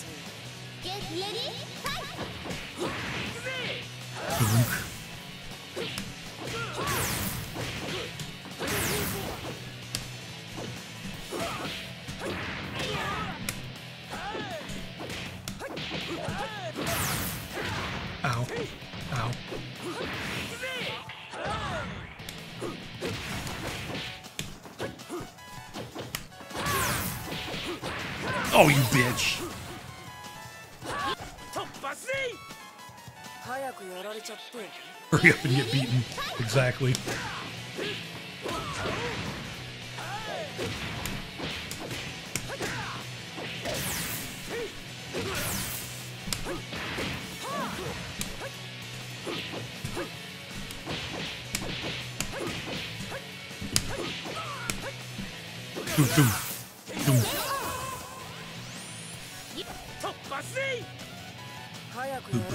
Oh, you bitch! Hurry up and get beaten. Exactly. Doom, doom.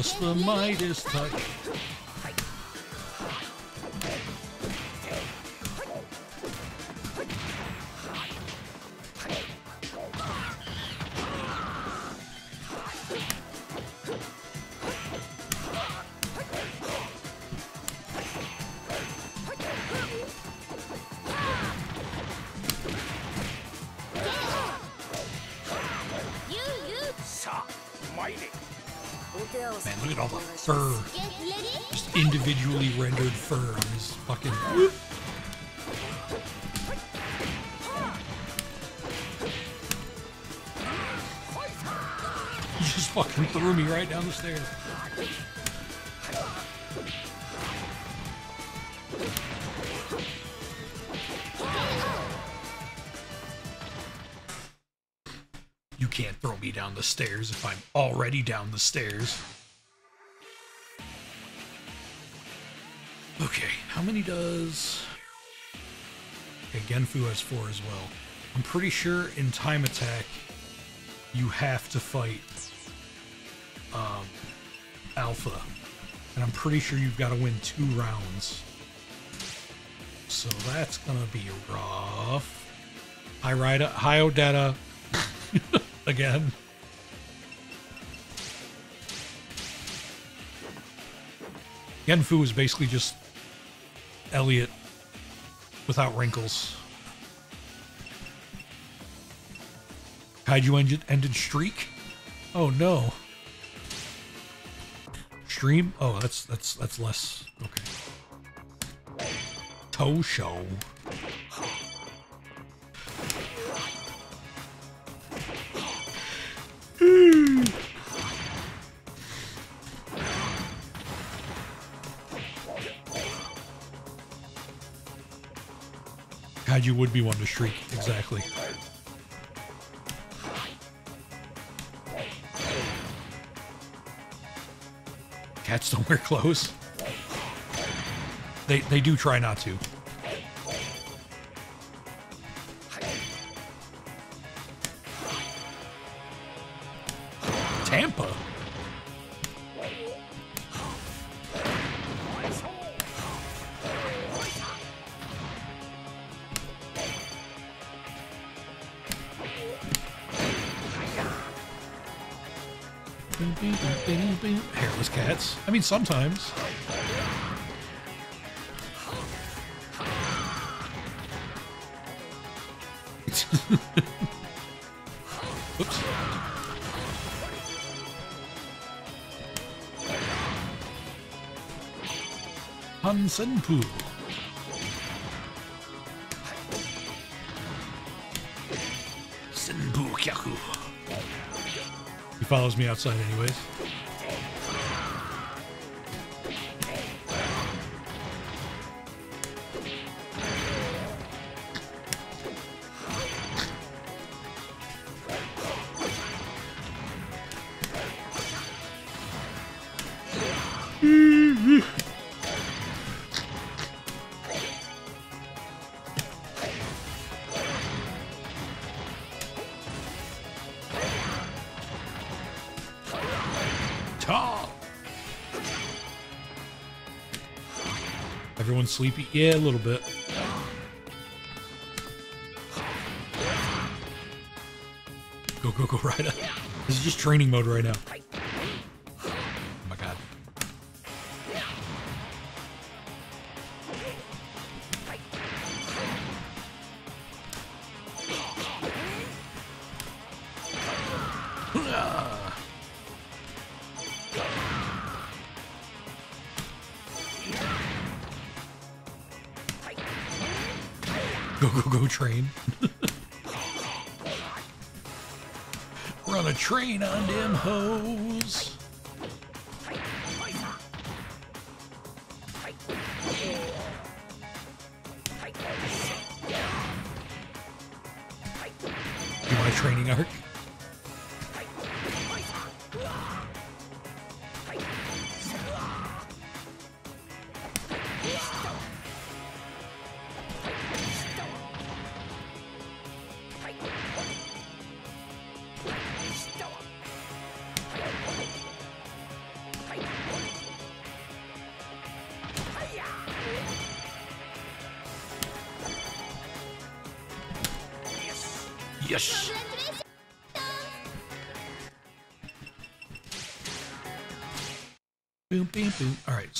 Just the Midas touch. Fur on his fucking. You just fucking threw me right down the stairs. You can't throw me down the stairs if I'm already down the stairs. Does. Okay, Gen Fu has four as well. I'm pretty sure in time attack, you have to fight um, Alpha. And I'm pretty sure you've got to win two rounds. So that's gonna be rough. Hi, Rida. Hi, Odetta. Again. Gen Fu is basically just Eliot without wrinkles. Kaiju ended, ended streak? Oh no. Stream? Oh, that's that's that's less. Okay. Toe show. Kaiju would be one to shriek, exactly. Cats don't wear clothes. They they do try not to. Mean, sometimes. Oops. Hansenpu. Senpu Kyaku. He follows me outside anyways. sleepy? Yeah, a little bit. Go, go, go, Ryder! This is just training mode right now. Train. Run a train on them hoes.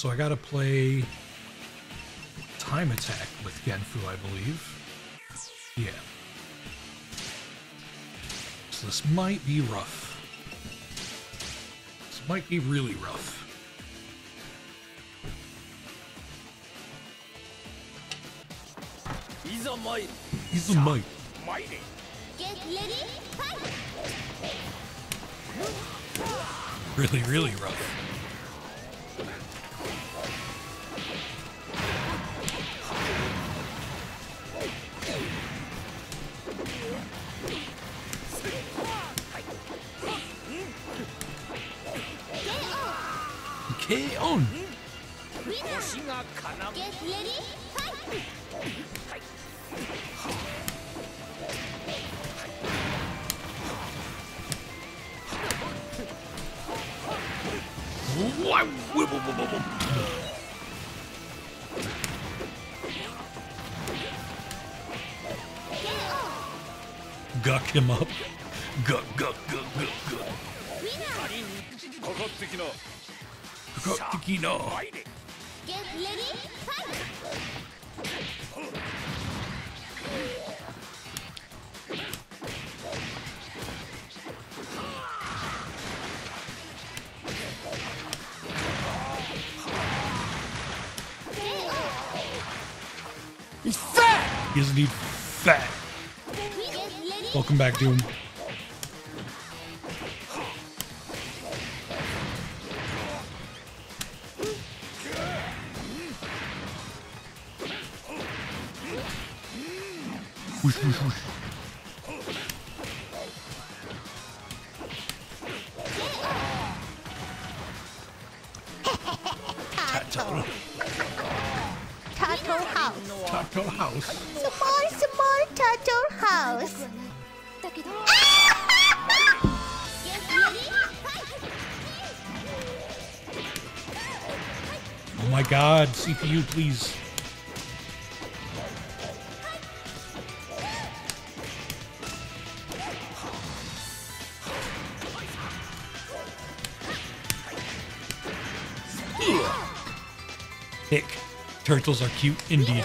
So I got to play time attack with Gen Fu, I believe. Yeah. So this might be rough. This might be really rough. He's a might. Get ready, fight! Really, really rough. Him up. God, CPU, please. Hick. Turtles are cute indeed.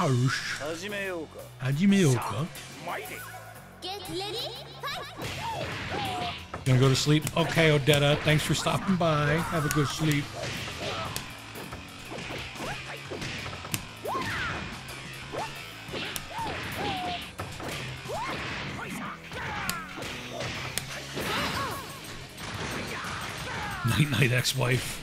harsh. Hajimeyoka. Hajimeyoka. Gonna go to sleep? Okay, Odetta, thanks for stopping by. Have a good sleep. Night Night ex-wife.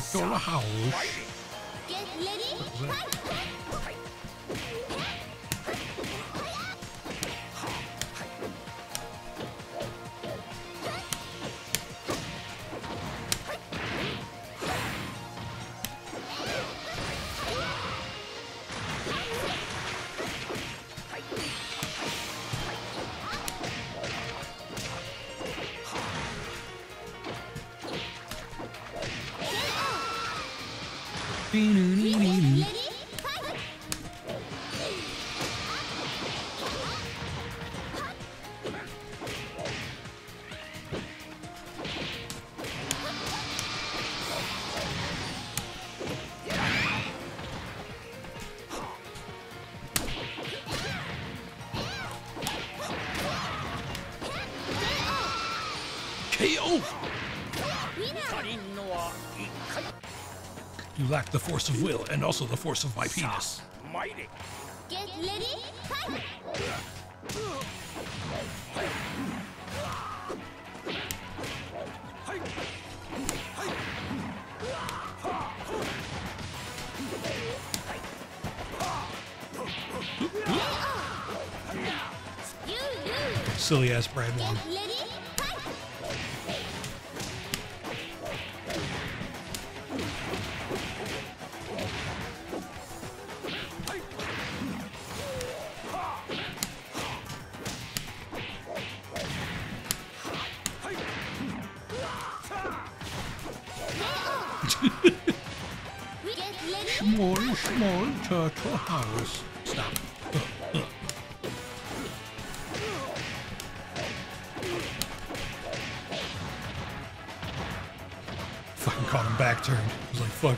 out house. force of will and also the force of my penis. Mighty. Get ready! Silly ass Brad.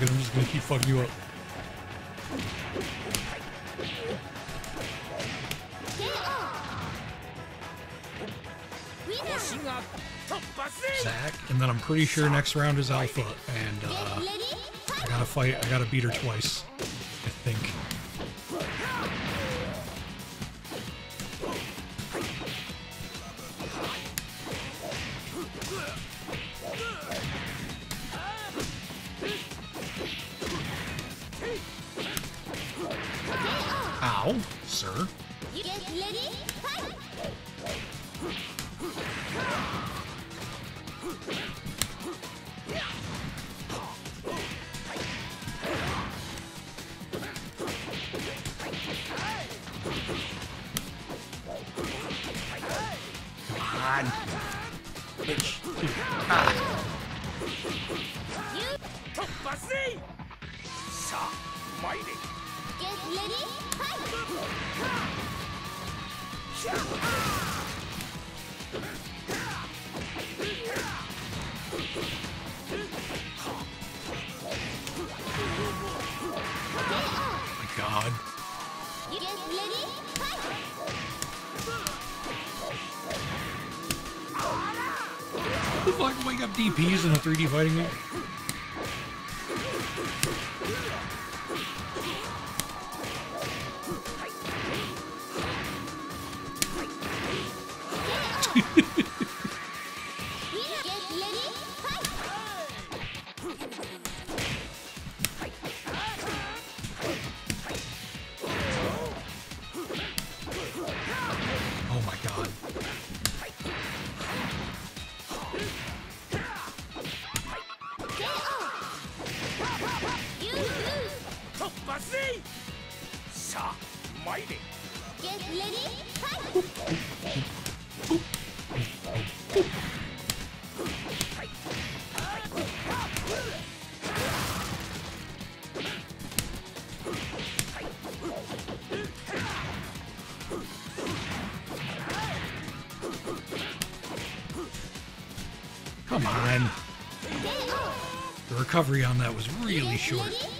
because I'm just gonna keep fucking you up. Zack, and then I'm pretty sure next round is Alpha, and uh, I gotta fight, I gotta beat her twice. 3D fighting game? Come on. The recovery on that was really short.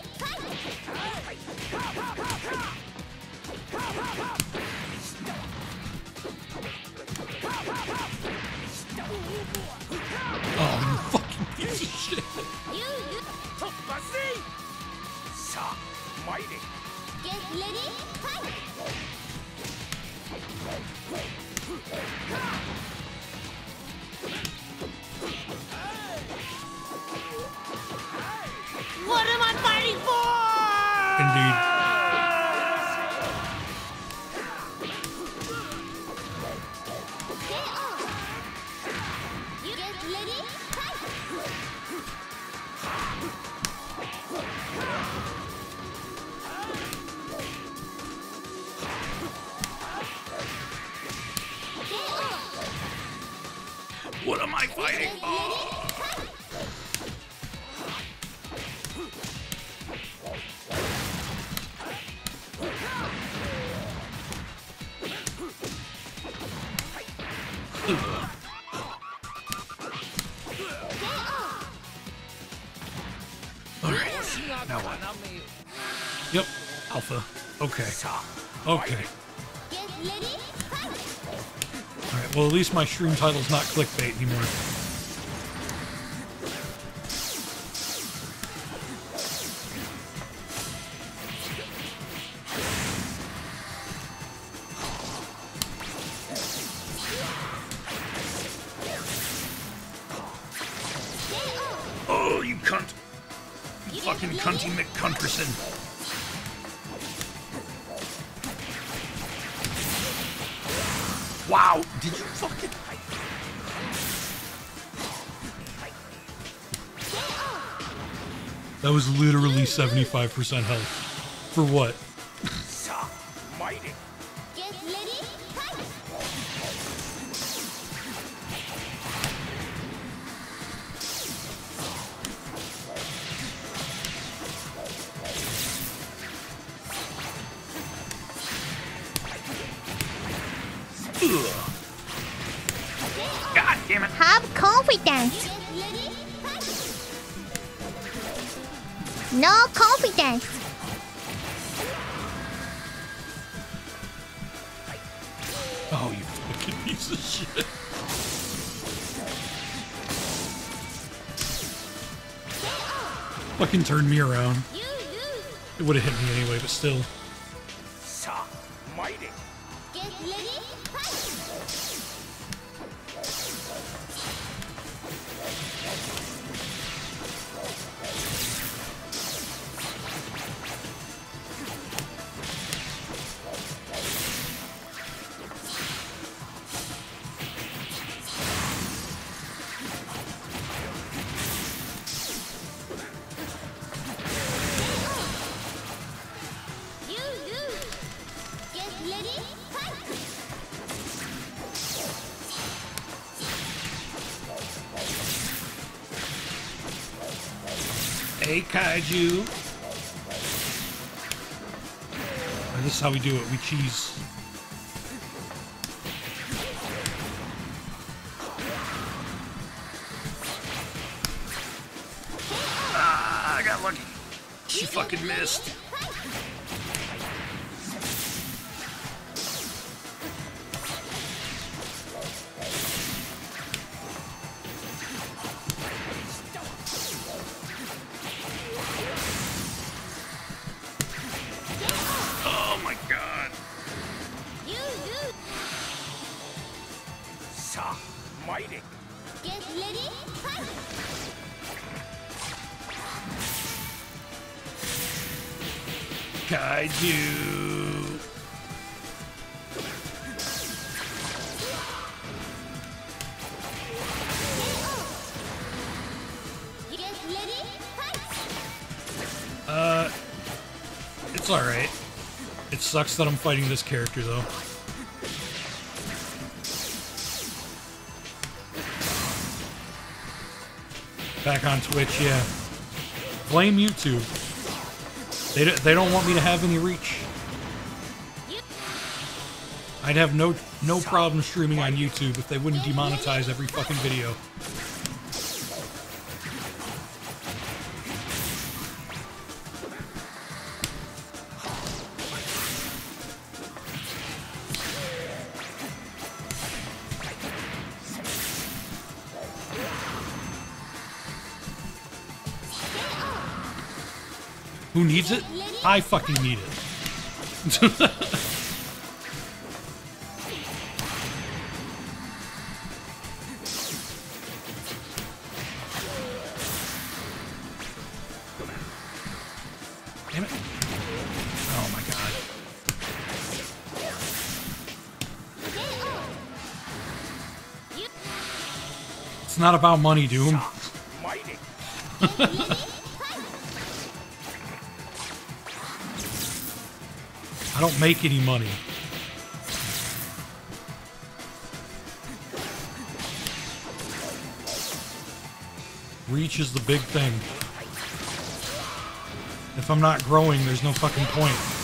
My stream title's not clickbait anymore. Was literally 75% health. For what? Fucking turned me around. It would have hit me anyway, but still. How we do it. We cheese. Sucks that I'm fighting this character, though. Back on Twitch, yeah. Blame YouTube. They, don't- they don't want me to have any reach. I'd have no no problem streaming on YouTube if they wouldn't demonetize every fucking video. Who needs it? I fucking need it. Oh my god. It's not about money, Doom. I don't make any money. Reach is the big thing. If I'm not growing, there's no fucking point.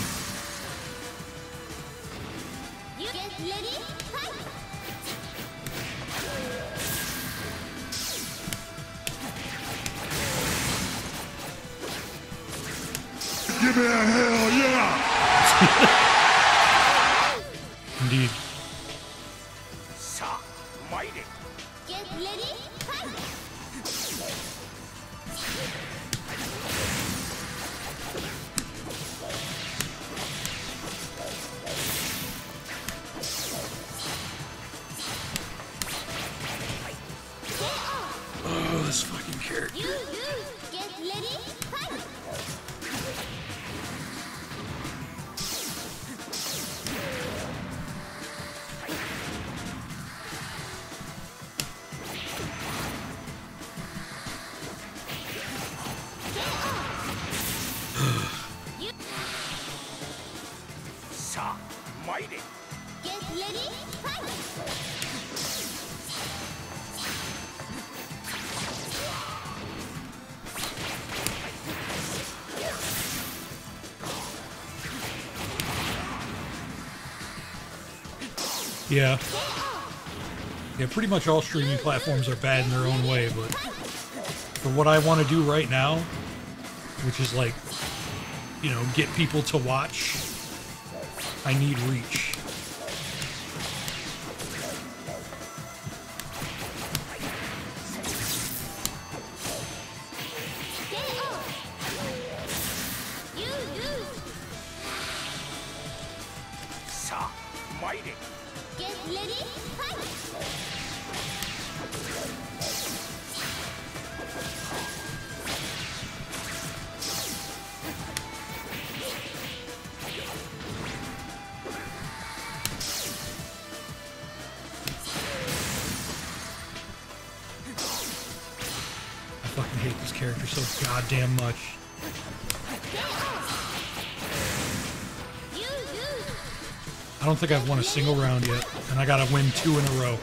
pretty much all streaming platforms are bad in their own way, but for what I want to do right now, which is like, you know, get people to watch, I need reach. don't think I've won a single round yet, and I got to win two in a row.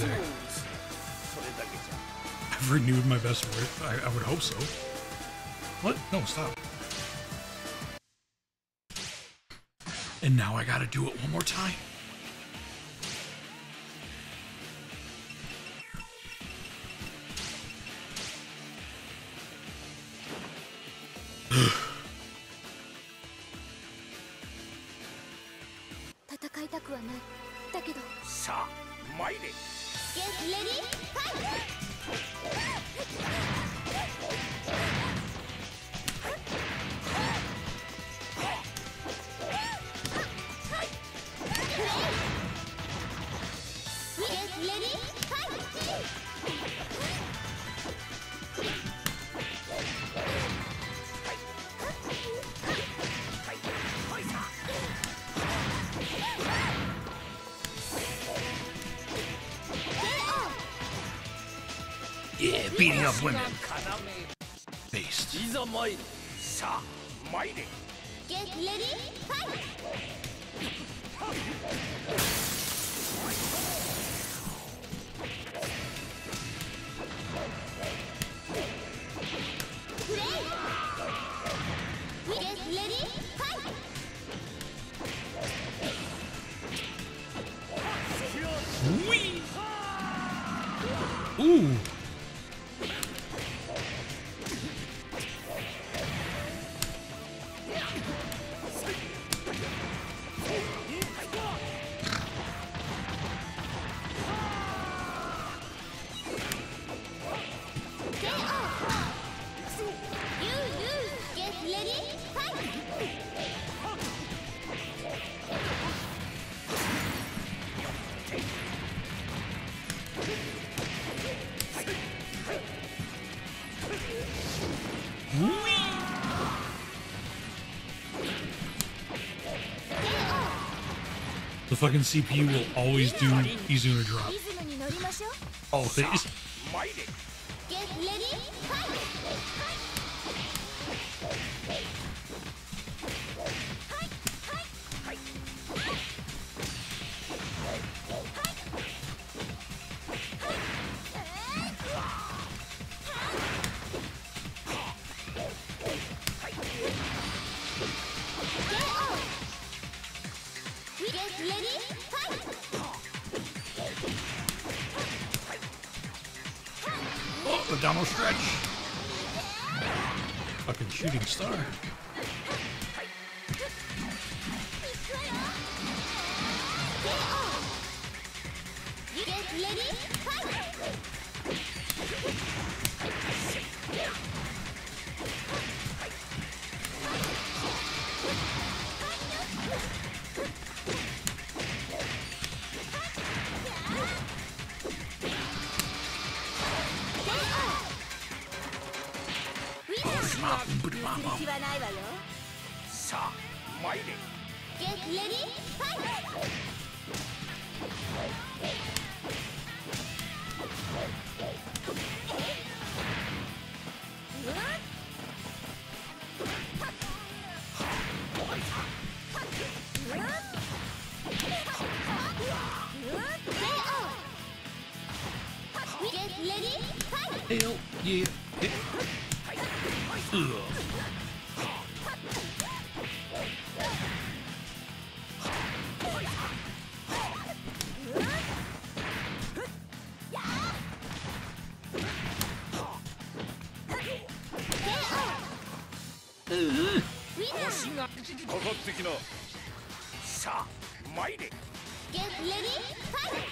there. I've renewed my best work. I, I would hope so. What? No, stop. And now I gotta do it one more time. fucking CPU will always do Izuna drop. Always. かかってきなさあ参れ Get ready, fight!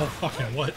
Oh, fucking what?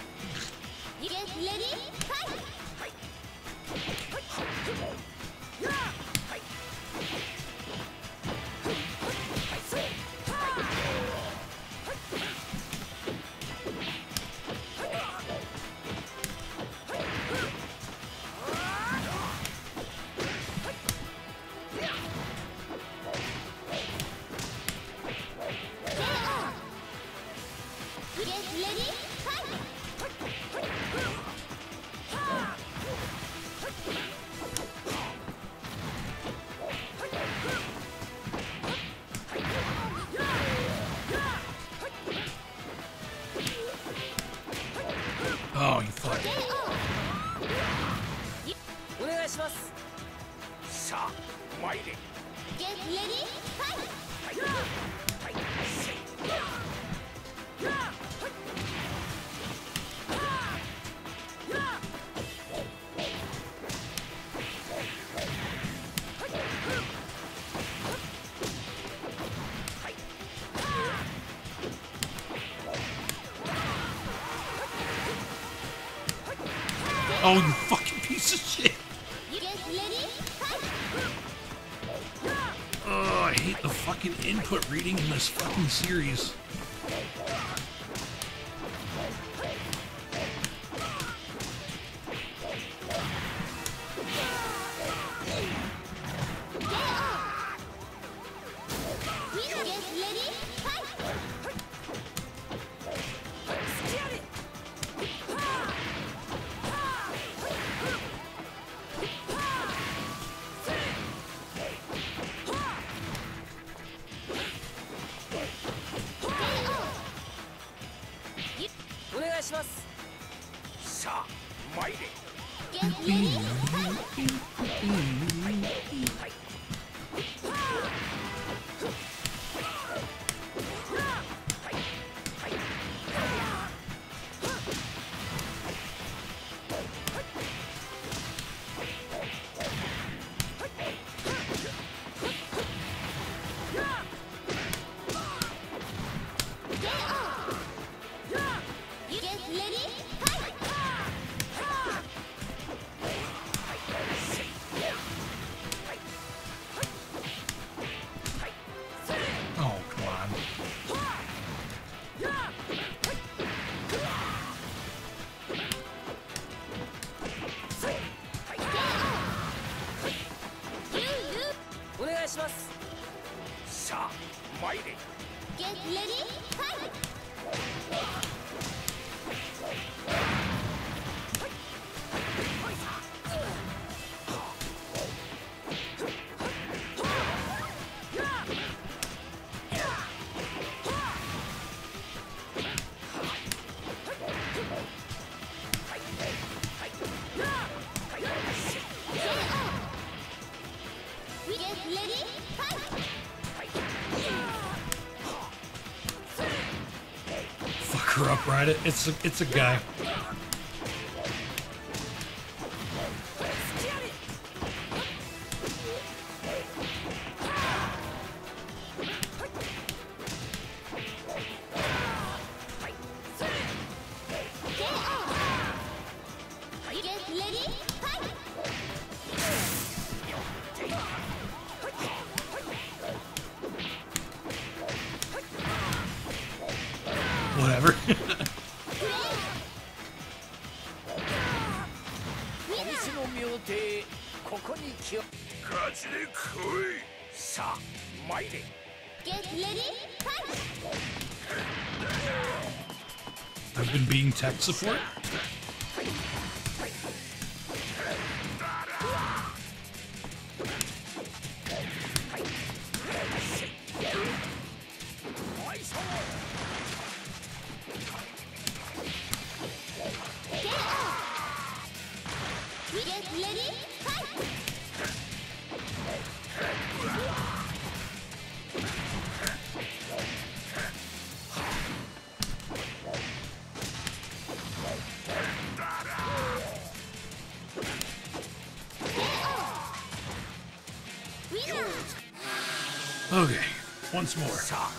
Oh, you fucking piece of shit. Oh, I hate the fucking input reading in this fucking series. It. It's a, it's a guy. Support. once more. Top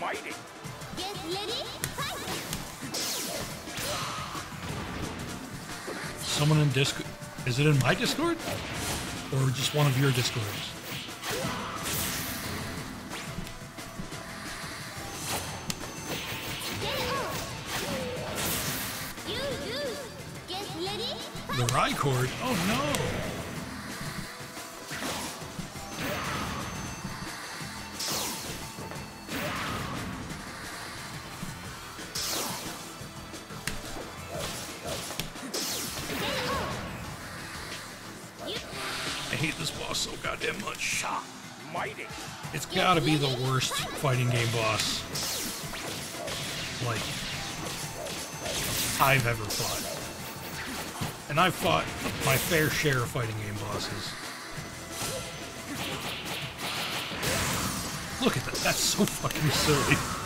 mighty. Get ready, fight! Someone in Discord. Is it in my Discord? Or just one of your Discords? The Rycord? Oh no! Fighting game boss. Like, I've ever fought. And I've fought my fair share of fighting game bosses. Look at that, that's so fucking silly.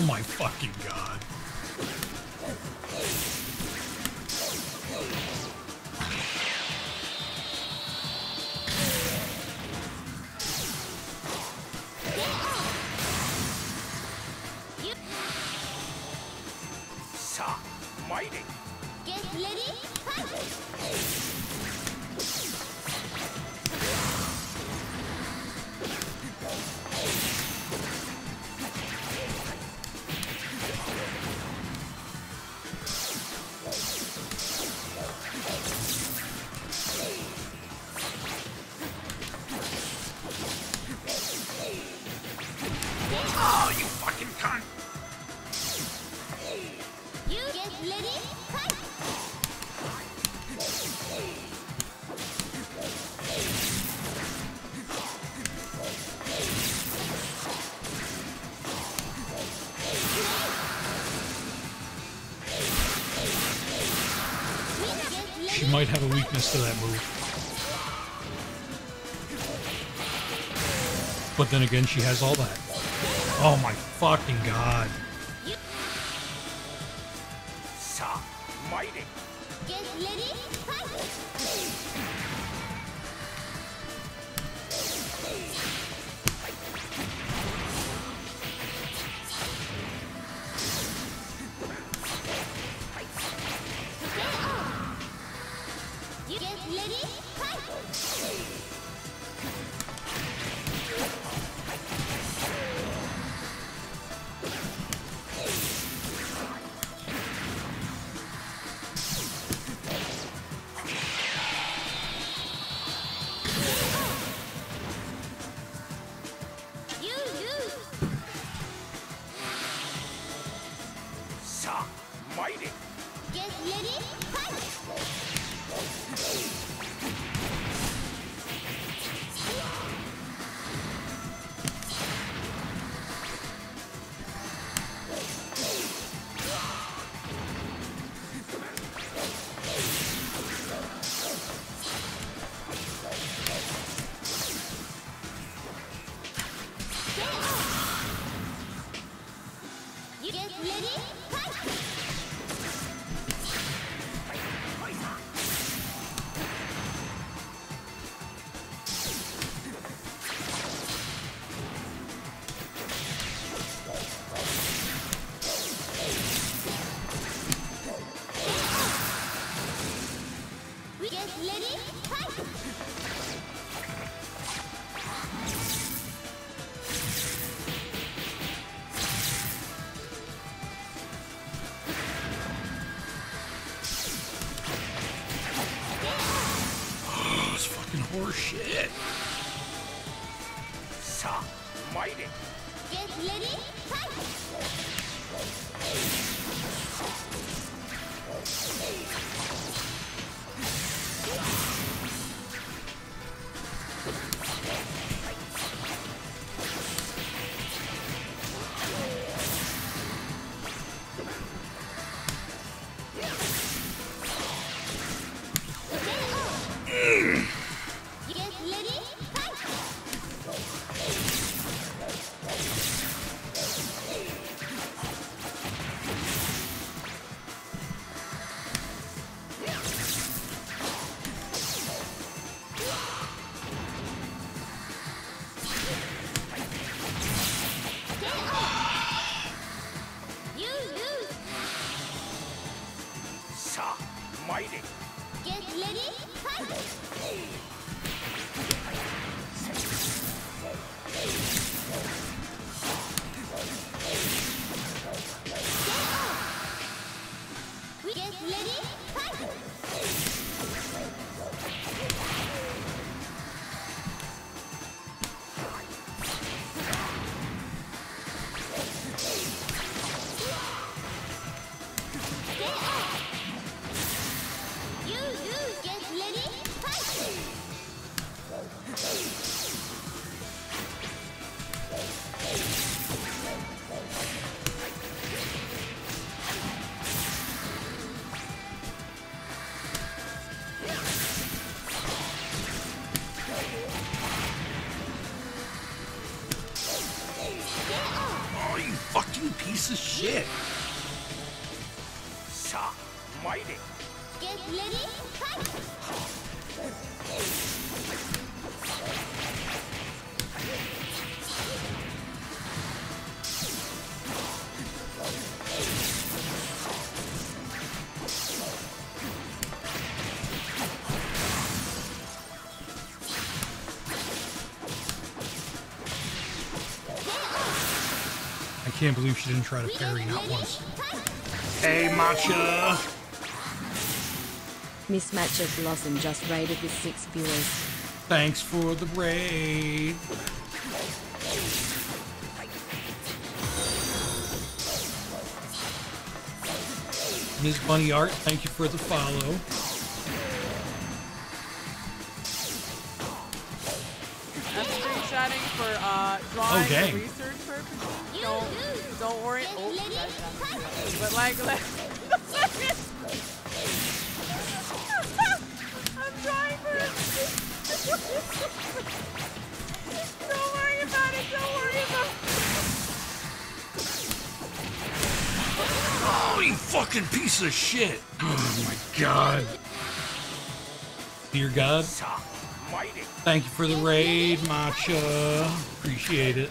Oh my fucking god. used that move. But then again, she has all that. Oh my fucking god. Can't believe she didn't try to parry not once. Hey, Matcha! Miss Matcha Blossom just raided with six viewers. Thanks for the raid. Ms. Bunny Art, thank you for the follow. I'm screenshotting for uh, drawing Oh, don't worry. Oh, but like, like I'm trying for it. don't worry about it. Don't worry about it. Oh, you fucking piece of shit! Oh my god. Dear God. Thank you for the raid, Matcha. Appreciate it.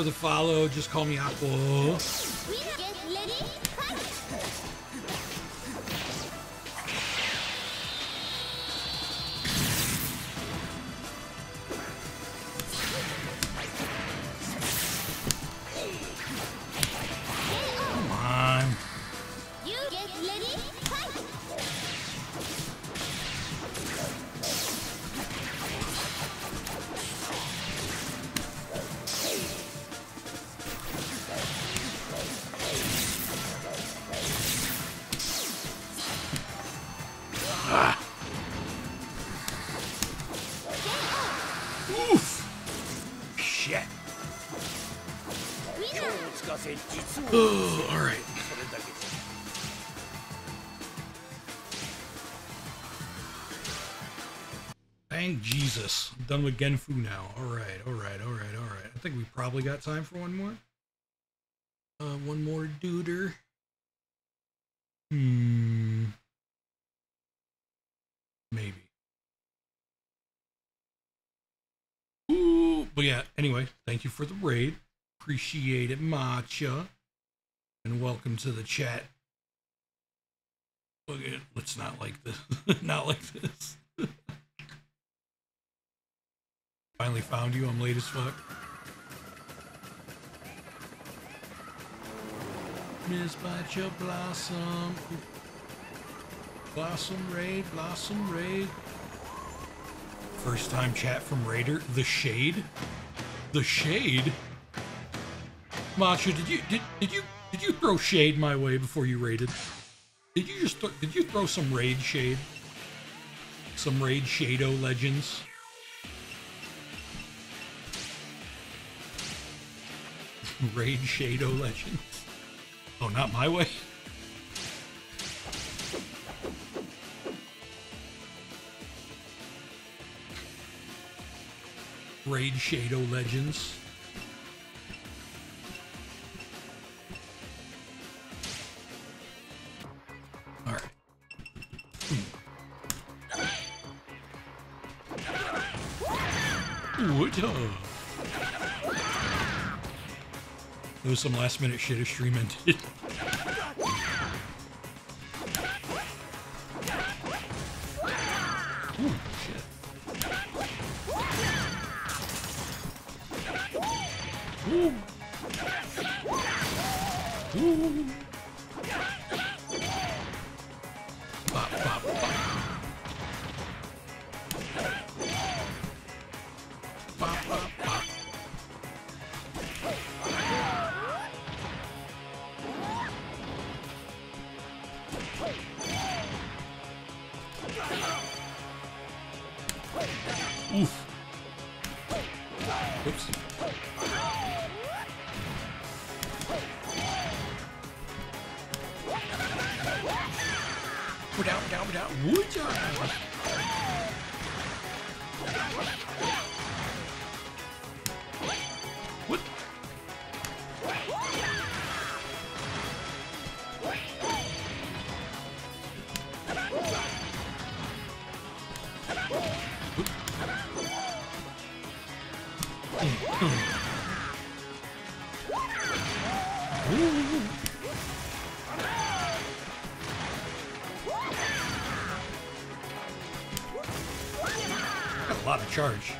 For the follow. Just call me Aqua. Gen Fu now. All right, all right, all right, all right. I think we probably got time for one more. Uh, one more duder. Hmm. Maybe. Ooh, but yeah, anyway, thank you for the raid. Appreciate it, Matcha. And welcome to the chat. Look at let's not like this. not like this. Finally found you. I'm late as fuck. Miss Matcha Blossom. Blossom Raid, Blossom Raid. First time chat from Raider. The Shade? The Shade? Matcha, did you did, did you did you throw shade my way before you raided? Did you just did you throw some raid shade? Some raid Shadow legends? Raid Shadow Legends. Oh, not my way. Raid Shadow Legends. There was some last minute shit a stream ended. Charge.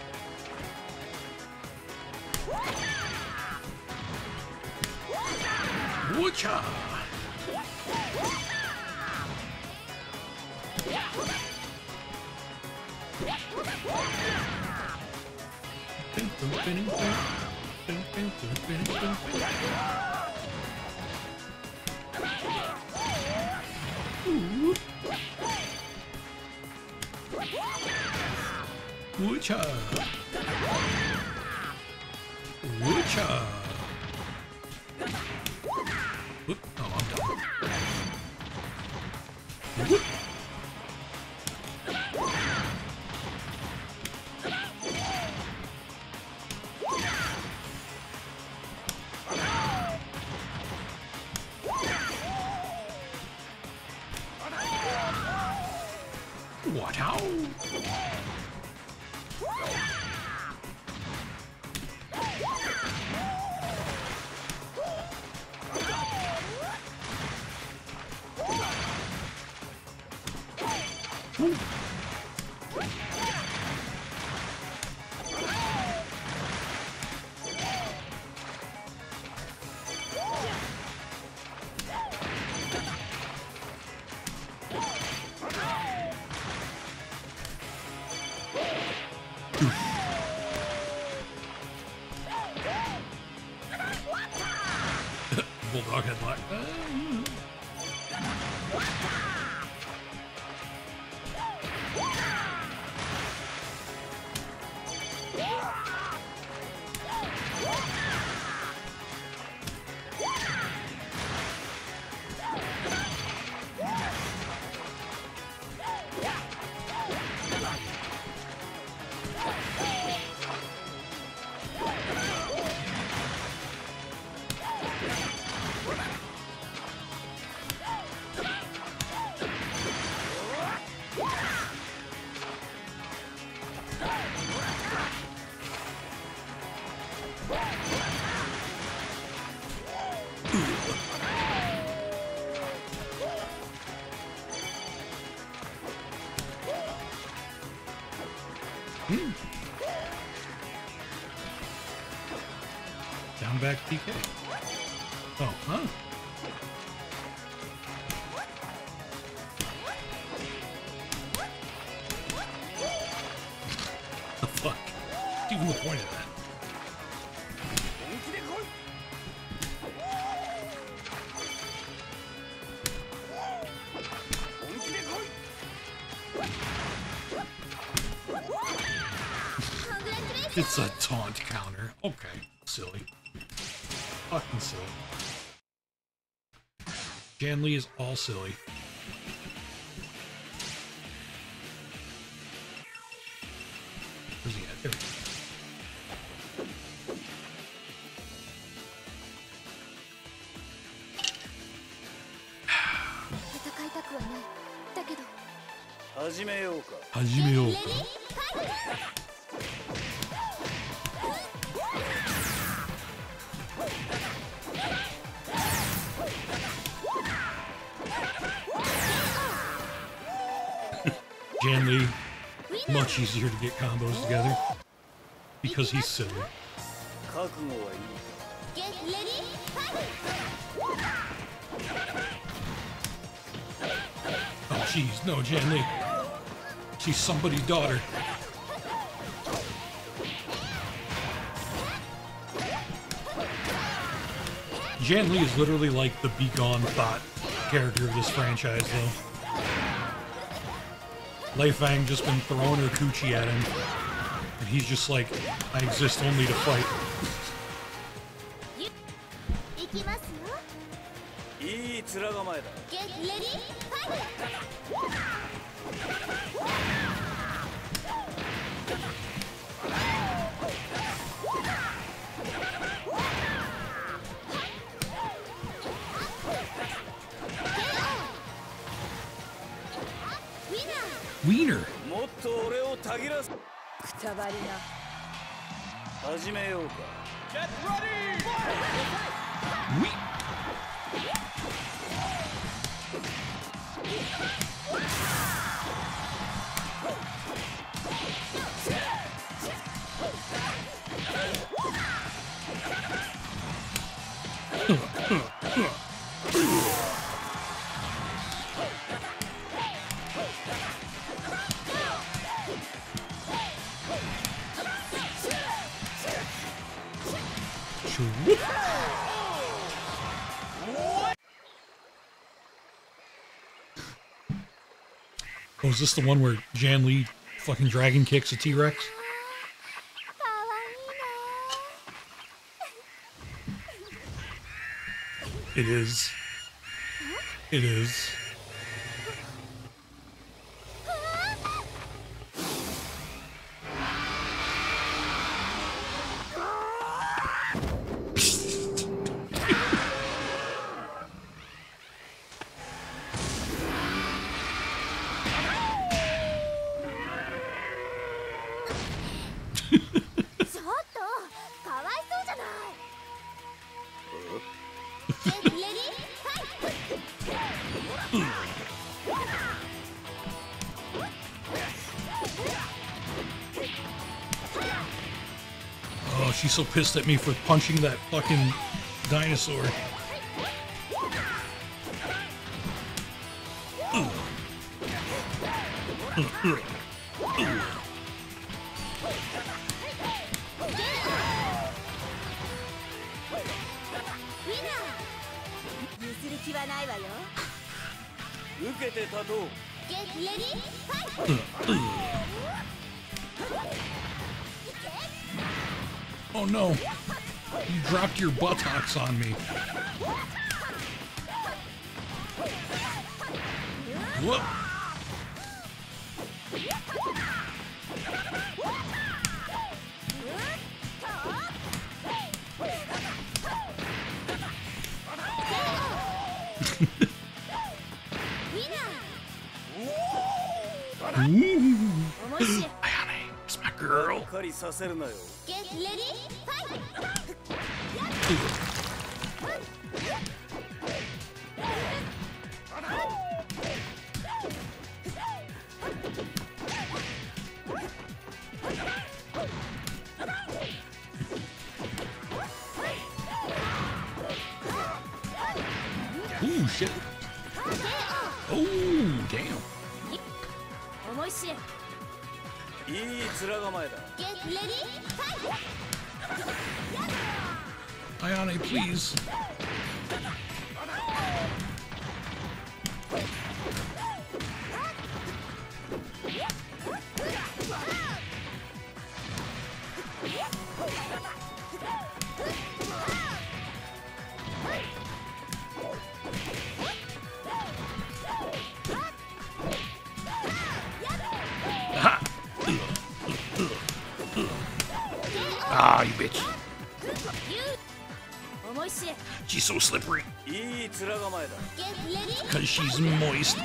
Back PK. Oh, huh. The fuck? What's even the point of that? It's a taunt counter. Okay, Jann Lee is all silly. get combos together. Because he's silly. Get ready, oh jeez, no, Jann Lee. She's somebody's daughter. Jann Lee is literally like the begone thought character of this franchise, though. Lei Fang just been throwing her coochie at him. And he's just like, I exist only to fight. Ready? Fight! Wiener. もっと俺をたぎらすくたばりな始めようか。Oh, is this the one where Jann Lee fucking dragon kicks a T Rex? It is. It is. Pissed at me for punching that fucking dinosaur. Winner your buttocks on me. Whoop. Ayane, it's my girl. so slippery. Because she's moist.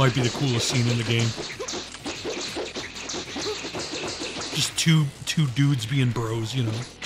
might be the coolest scene in the game. Just two two dudes being bros, you know.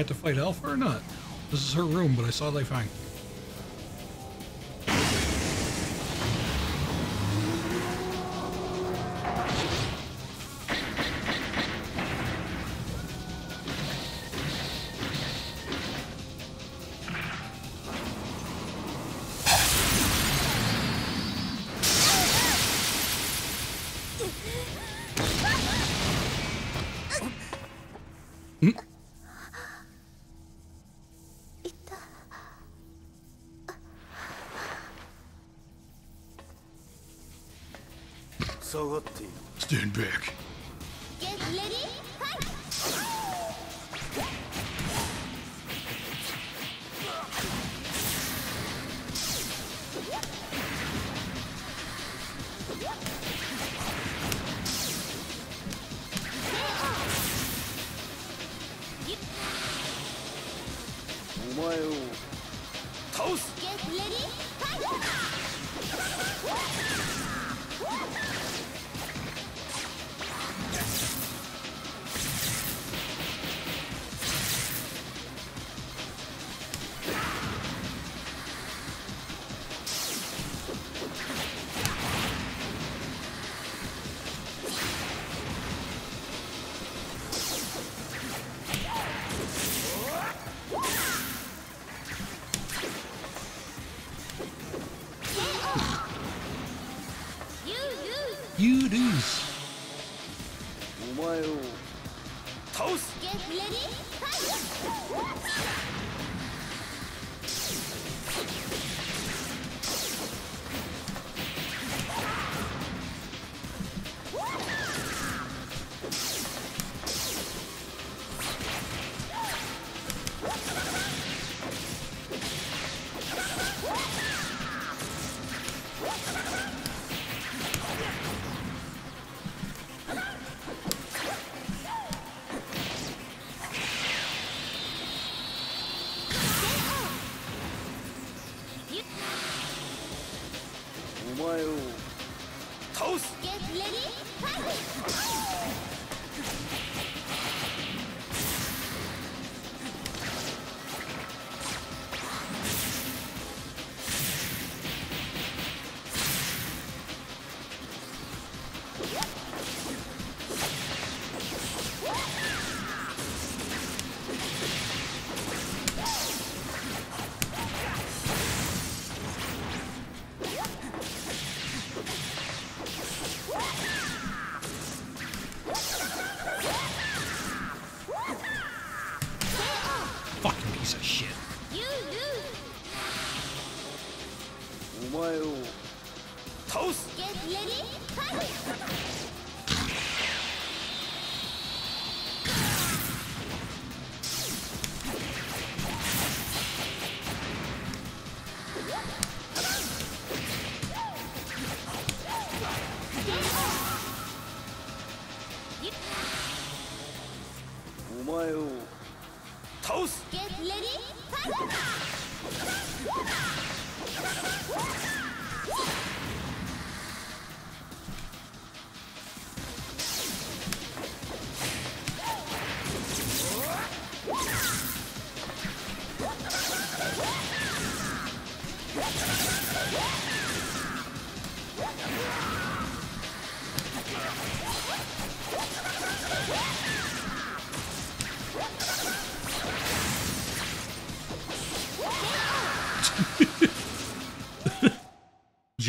I had to fight Alpha or not? This is her room, but I saw they found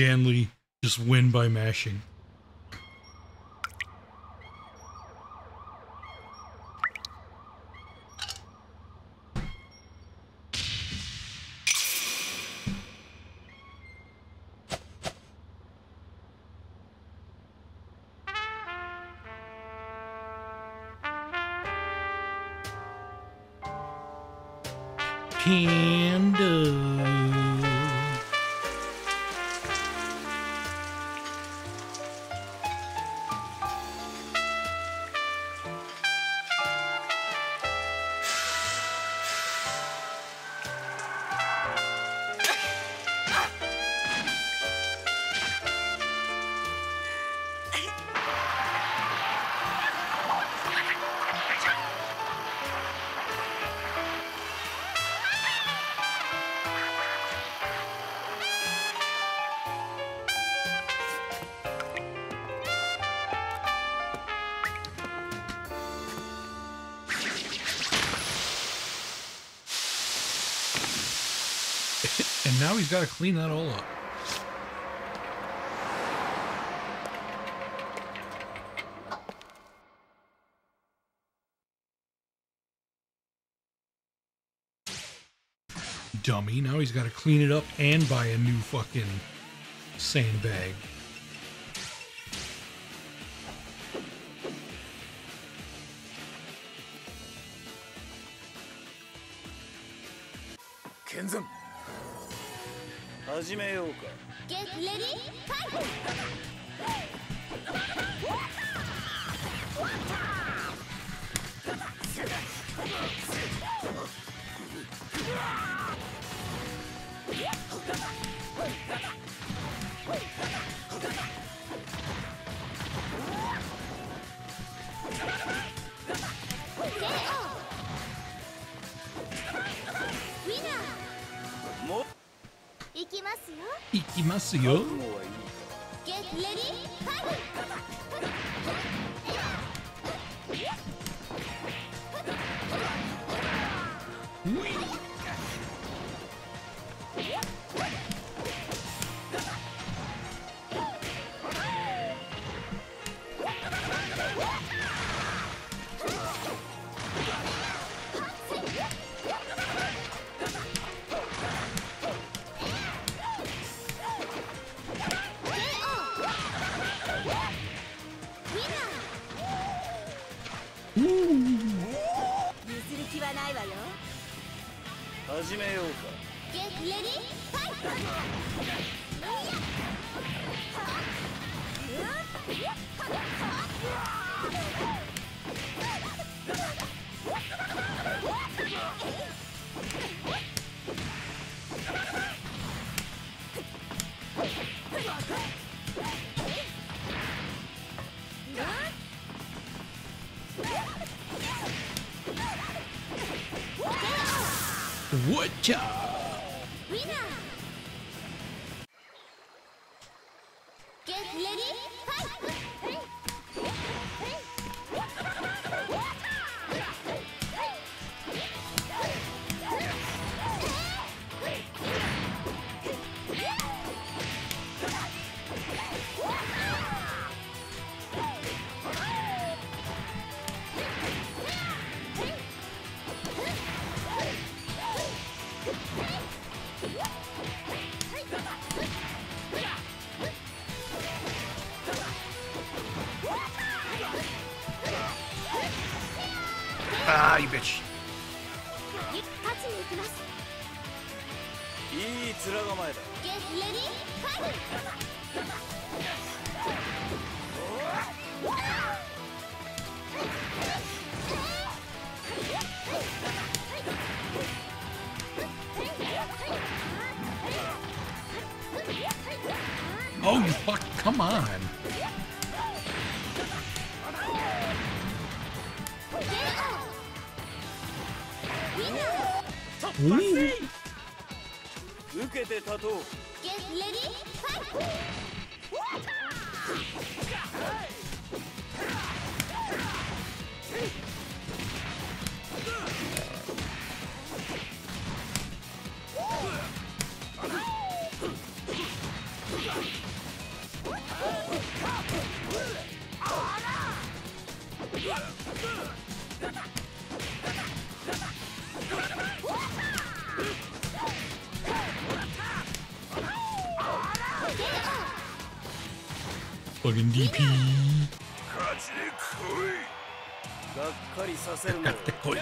Jann Lee just win by mashing. Now he's got to clean that all up. Dummy. Now he's got to clean it up and buy a new fucking sandbag. 始めようか Get ready, fight! see you. がっかりさせるなって来い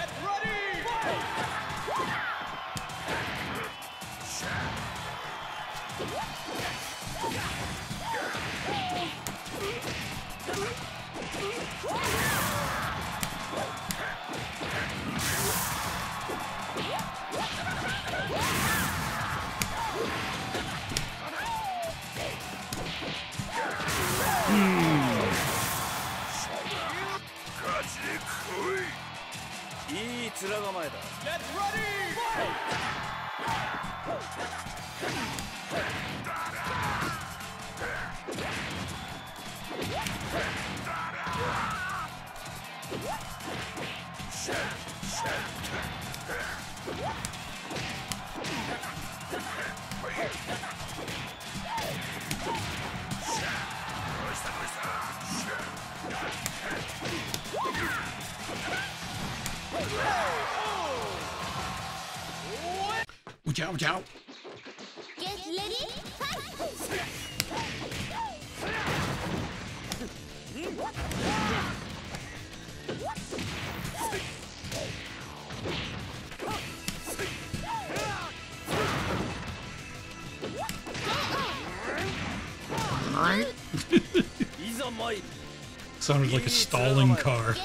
sounded like a stalling car.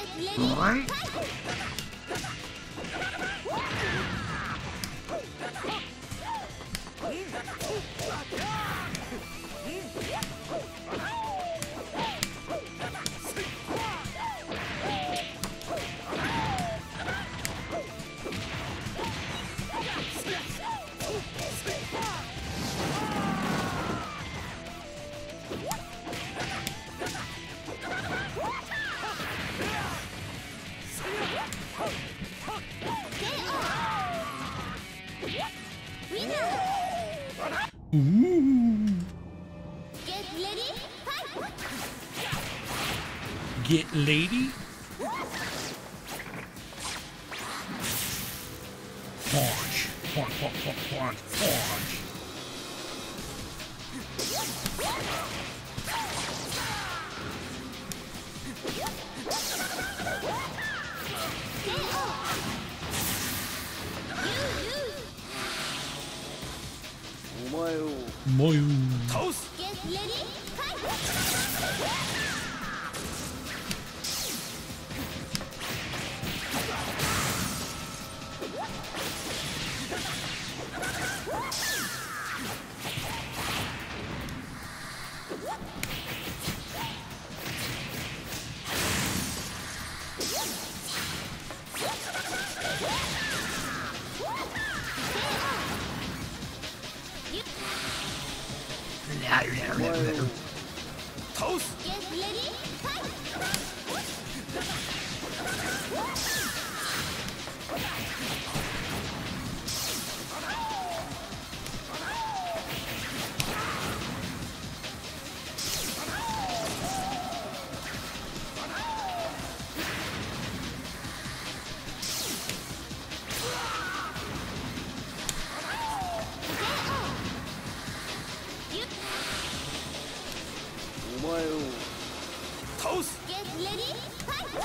Ready, fight!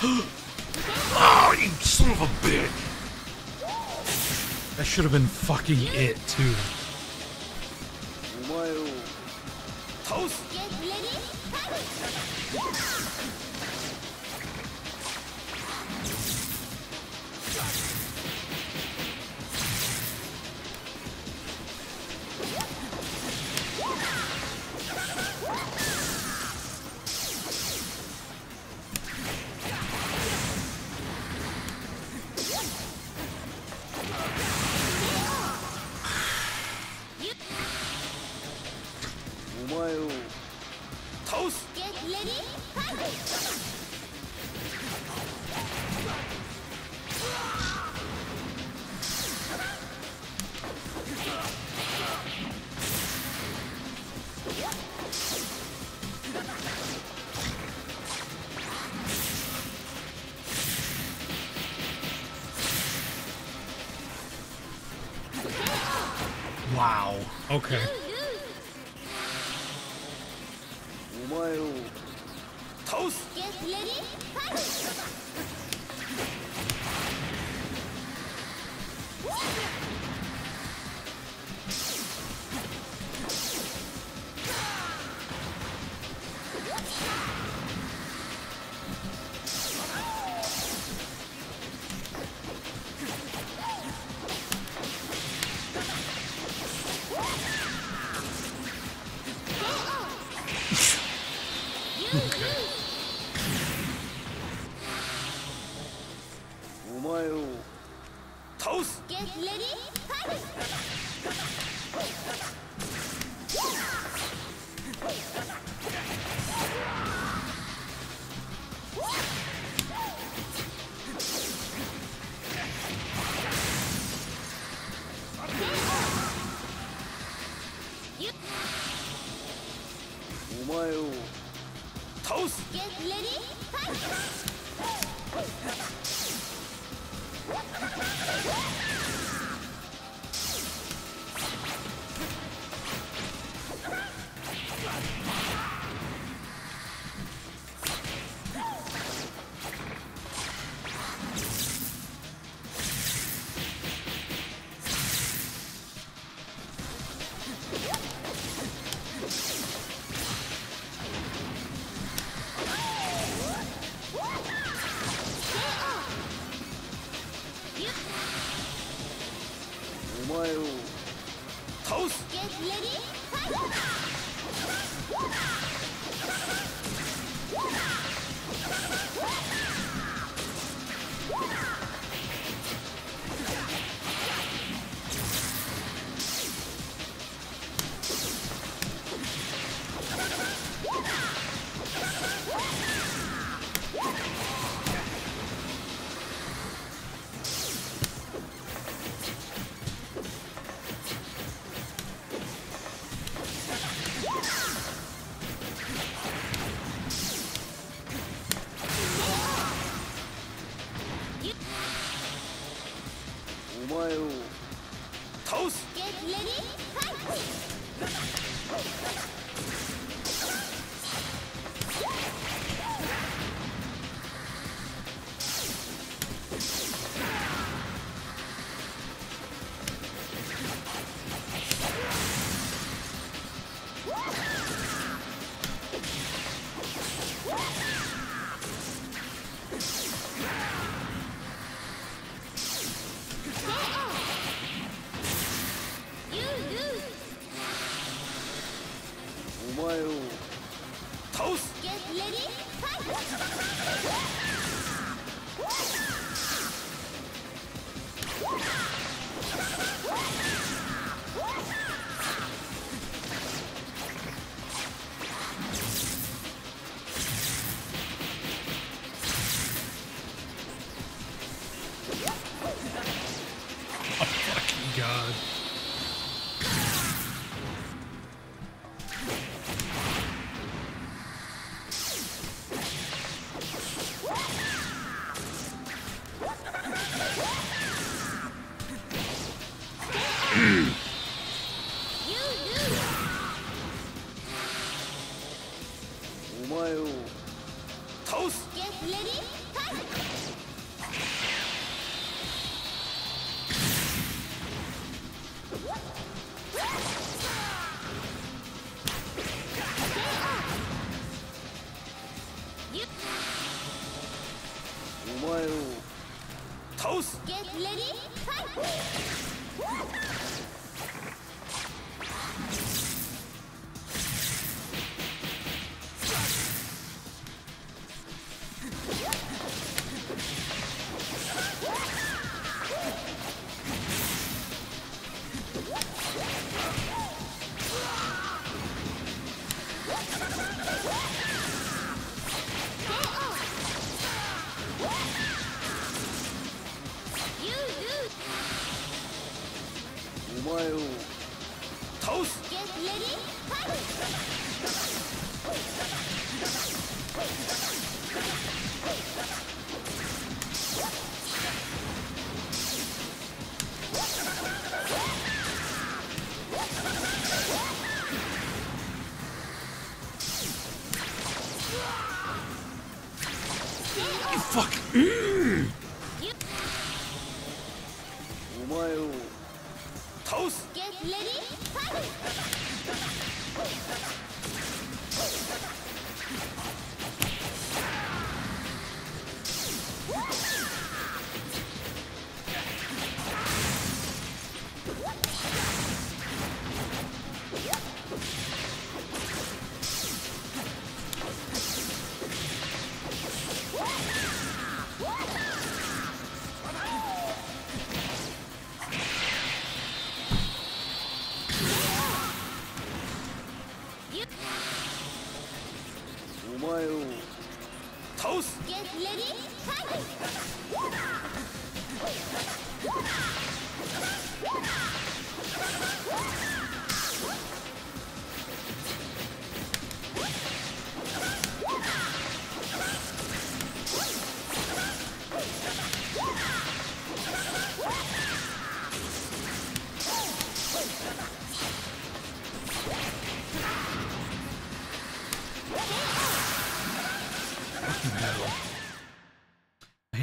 oh, you son of a bitch! That should have been fucking it, too.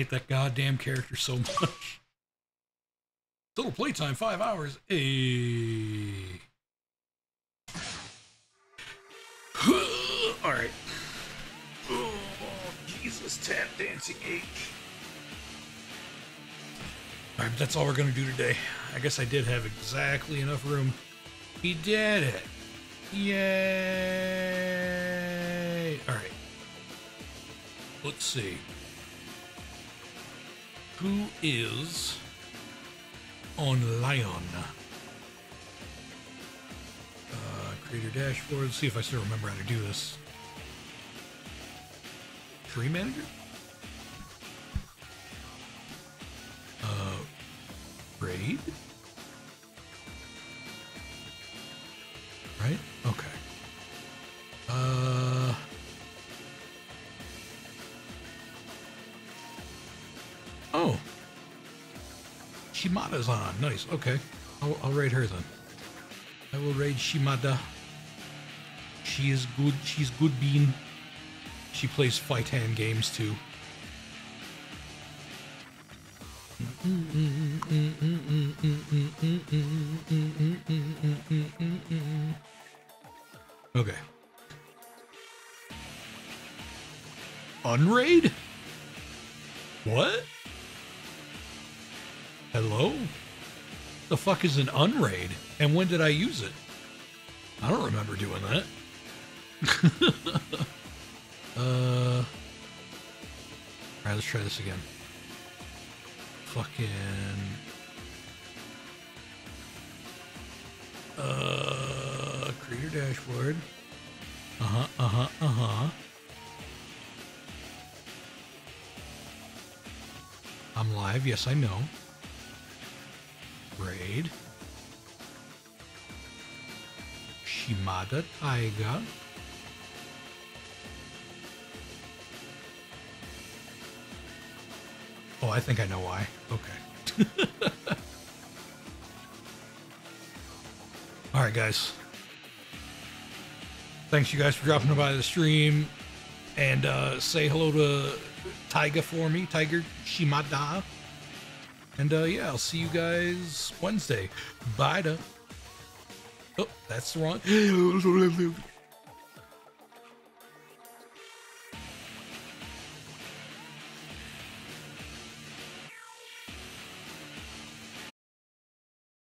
Hate that goddamn character so much. Total playtime five hours. Hey. All right. Oh, Jesus, tap dancing H. All right, that's all we're gonna do today. I guess I did have exactly enough room. He did it. Yay! All right. Let's see. Who is on Lion? Uh, creator dashboard. Let's see if I still remember how to do this. Tree manager? Uh, raid? Shimada's on. Nice. Okay. I'll, I'll raid her then. I will raid Shimada. She is good. She's good bean. She plays fight hand games too. Okay. Unraid? What? Hello? The fuck is an unraid? And when did I use it? I don't remember doing that. uh. Alright, let's try this again. Fucking. Uh. Creator dashboard. Uh huh, uh huh, uh huh. I'm live, yes, I know. Braid. Shimada Taiga. Oh, I think I know why. Okay. All right, guys. Thanks, you guys, for dropping by the stream. And uh, say hello to Tiger for me, Tiger Shimada. And uh, yeah, I'll see you guys Wednesday. Bye. Oh, that's the wrong.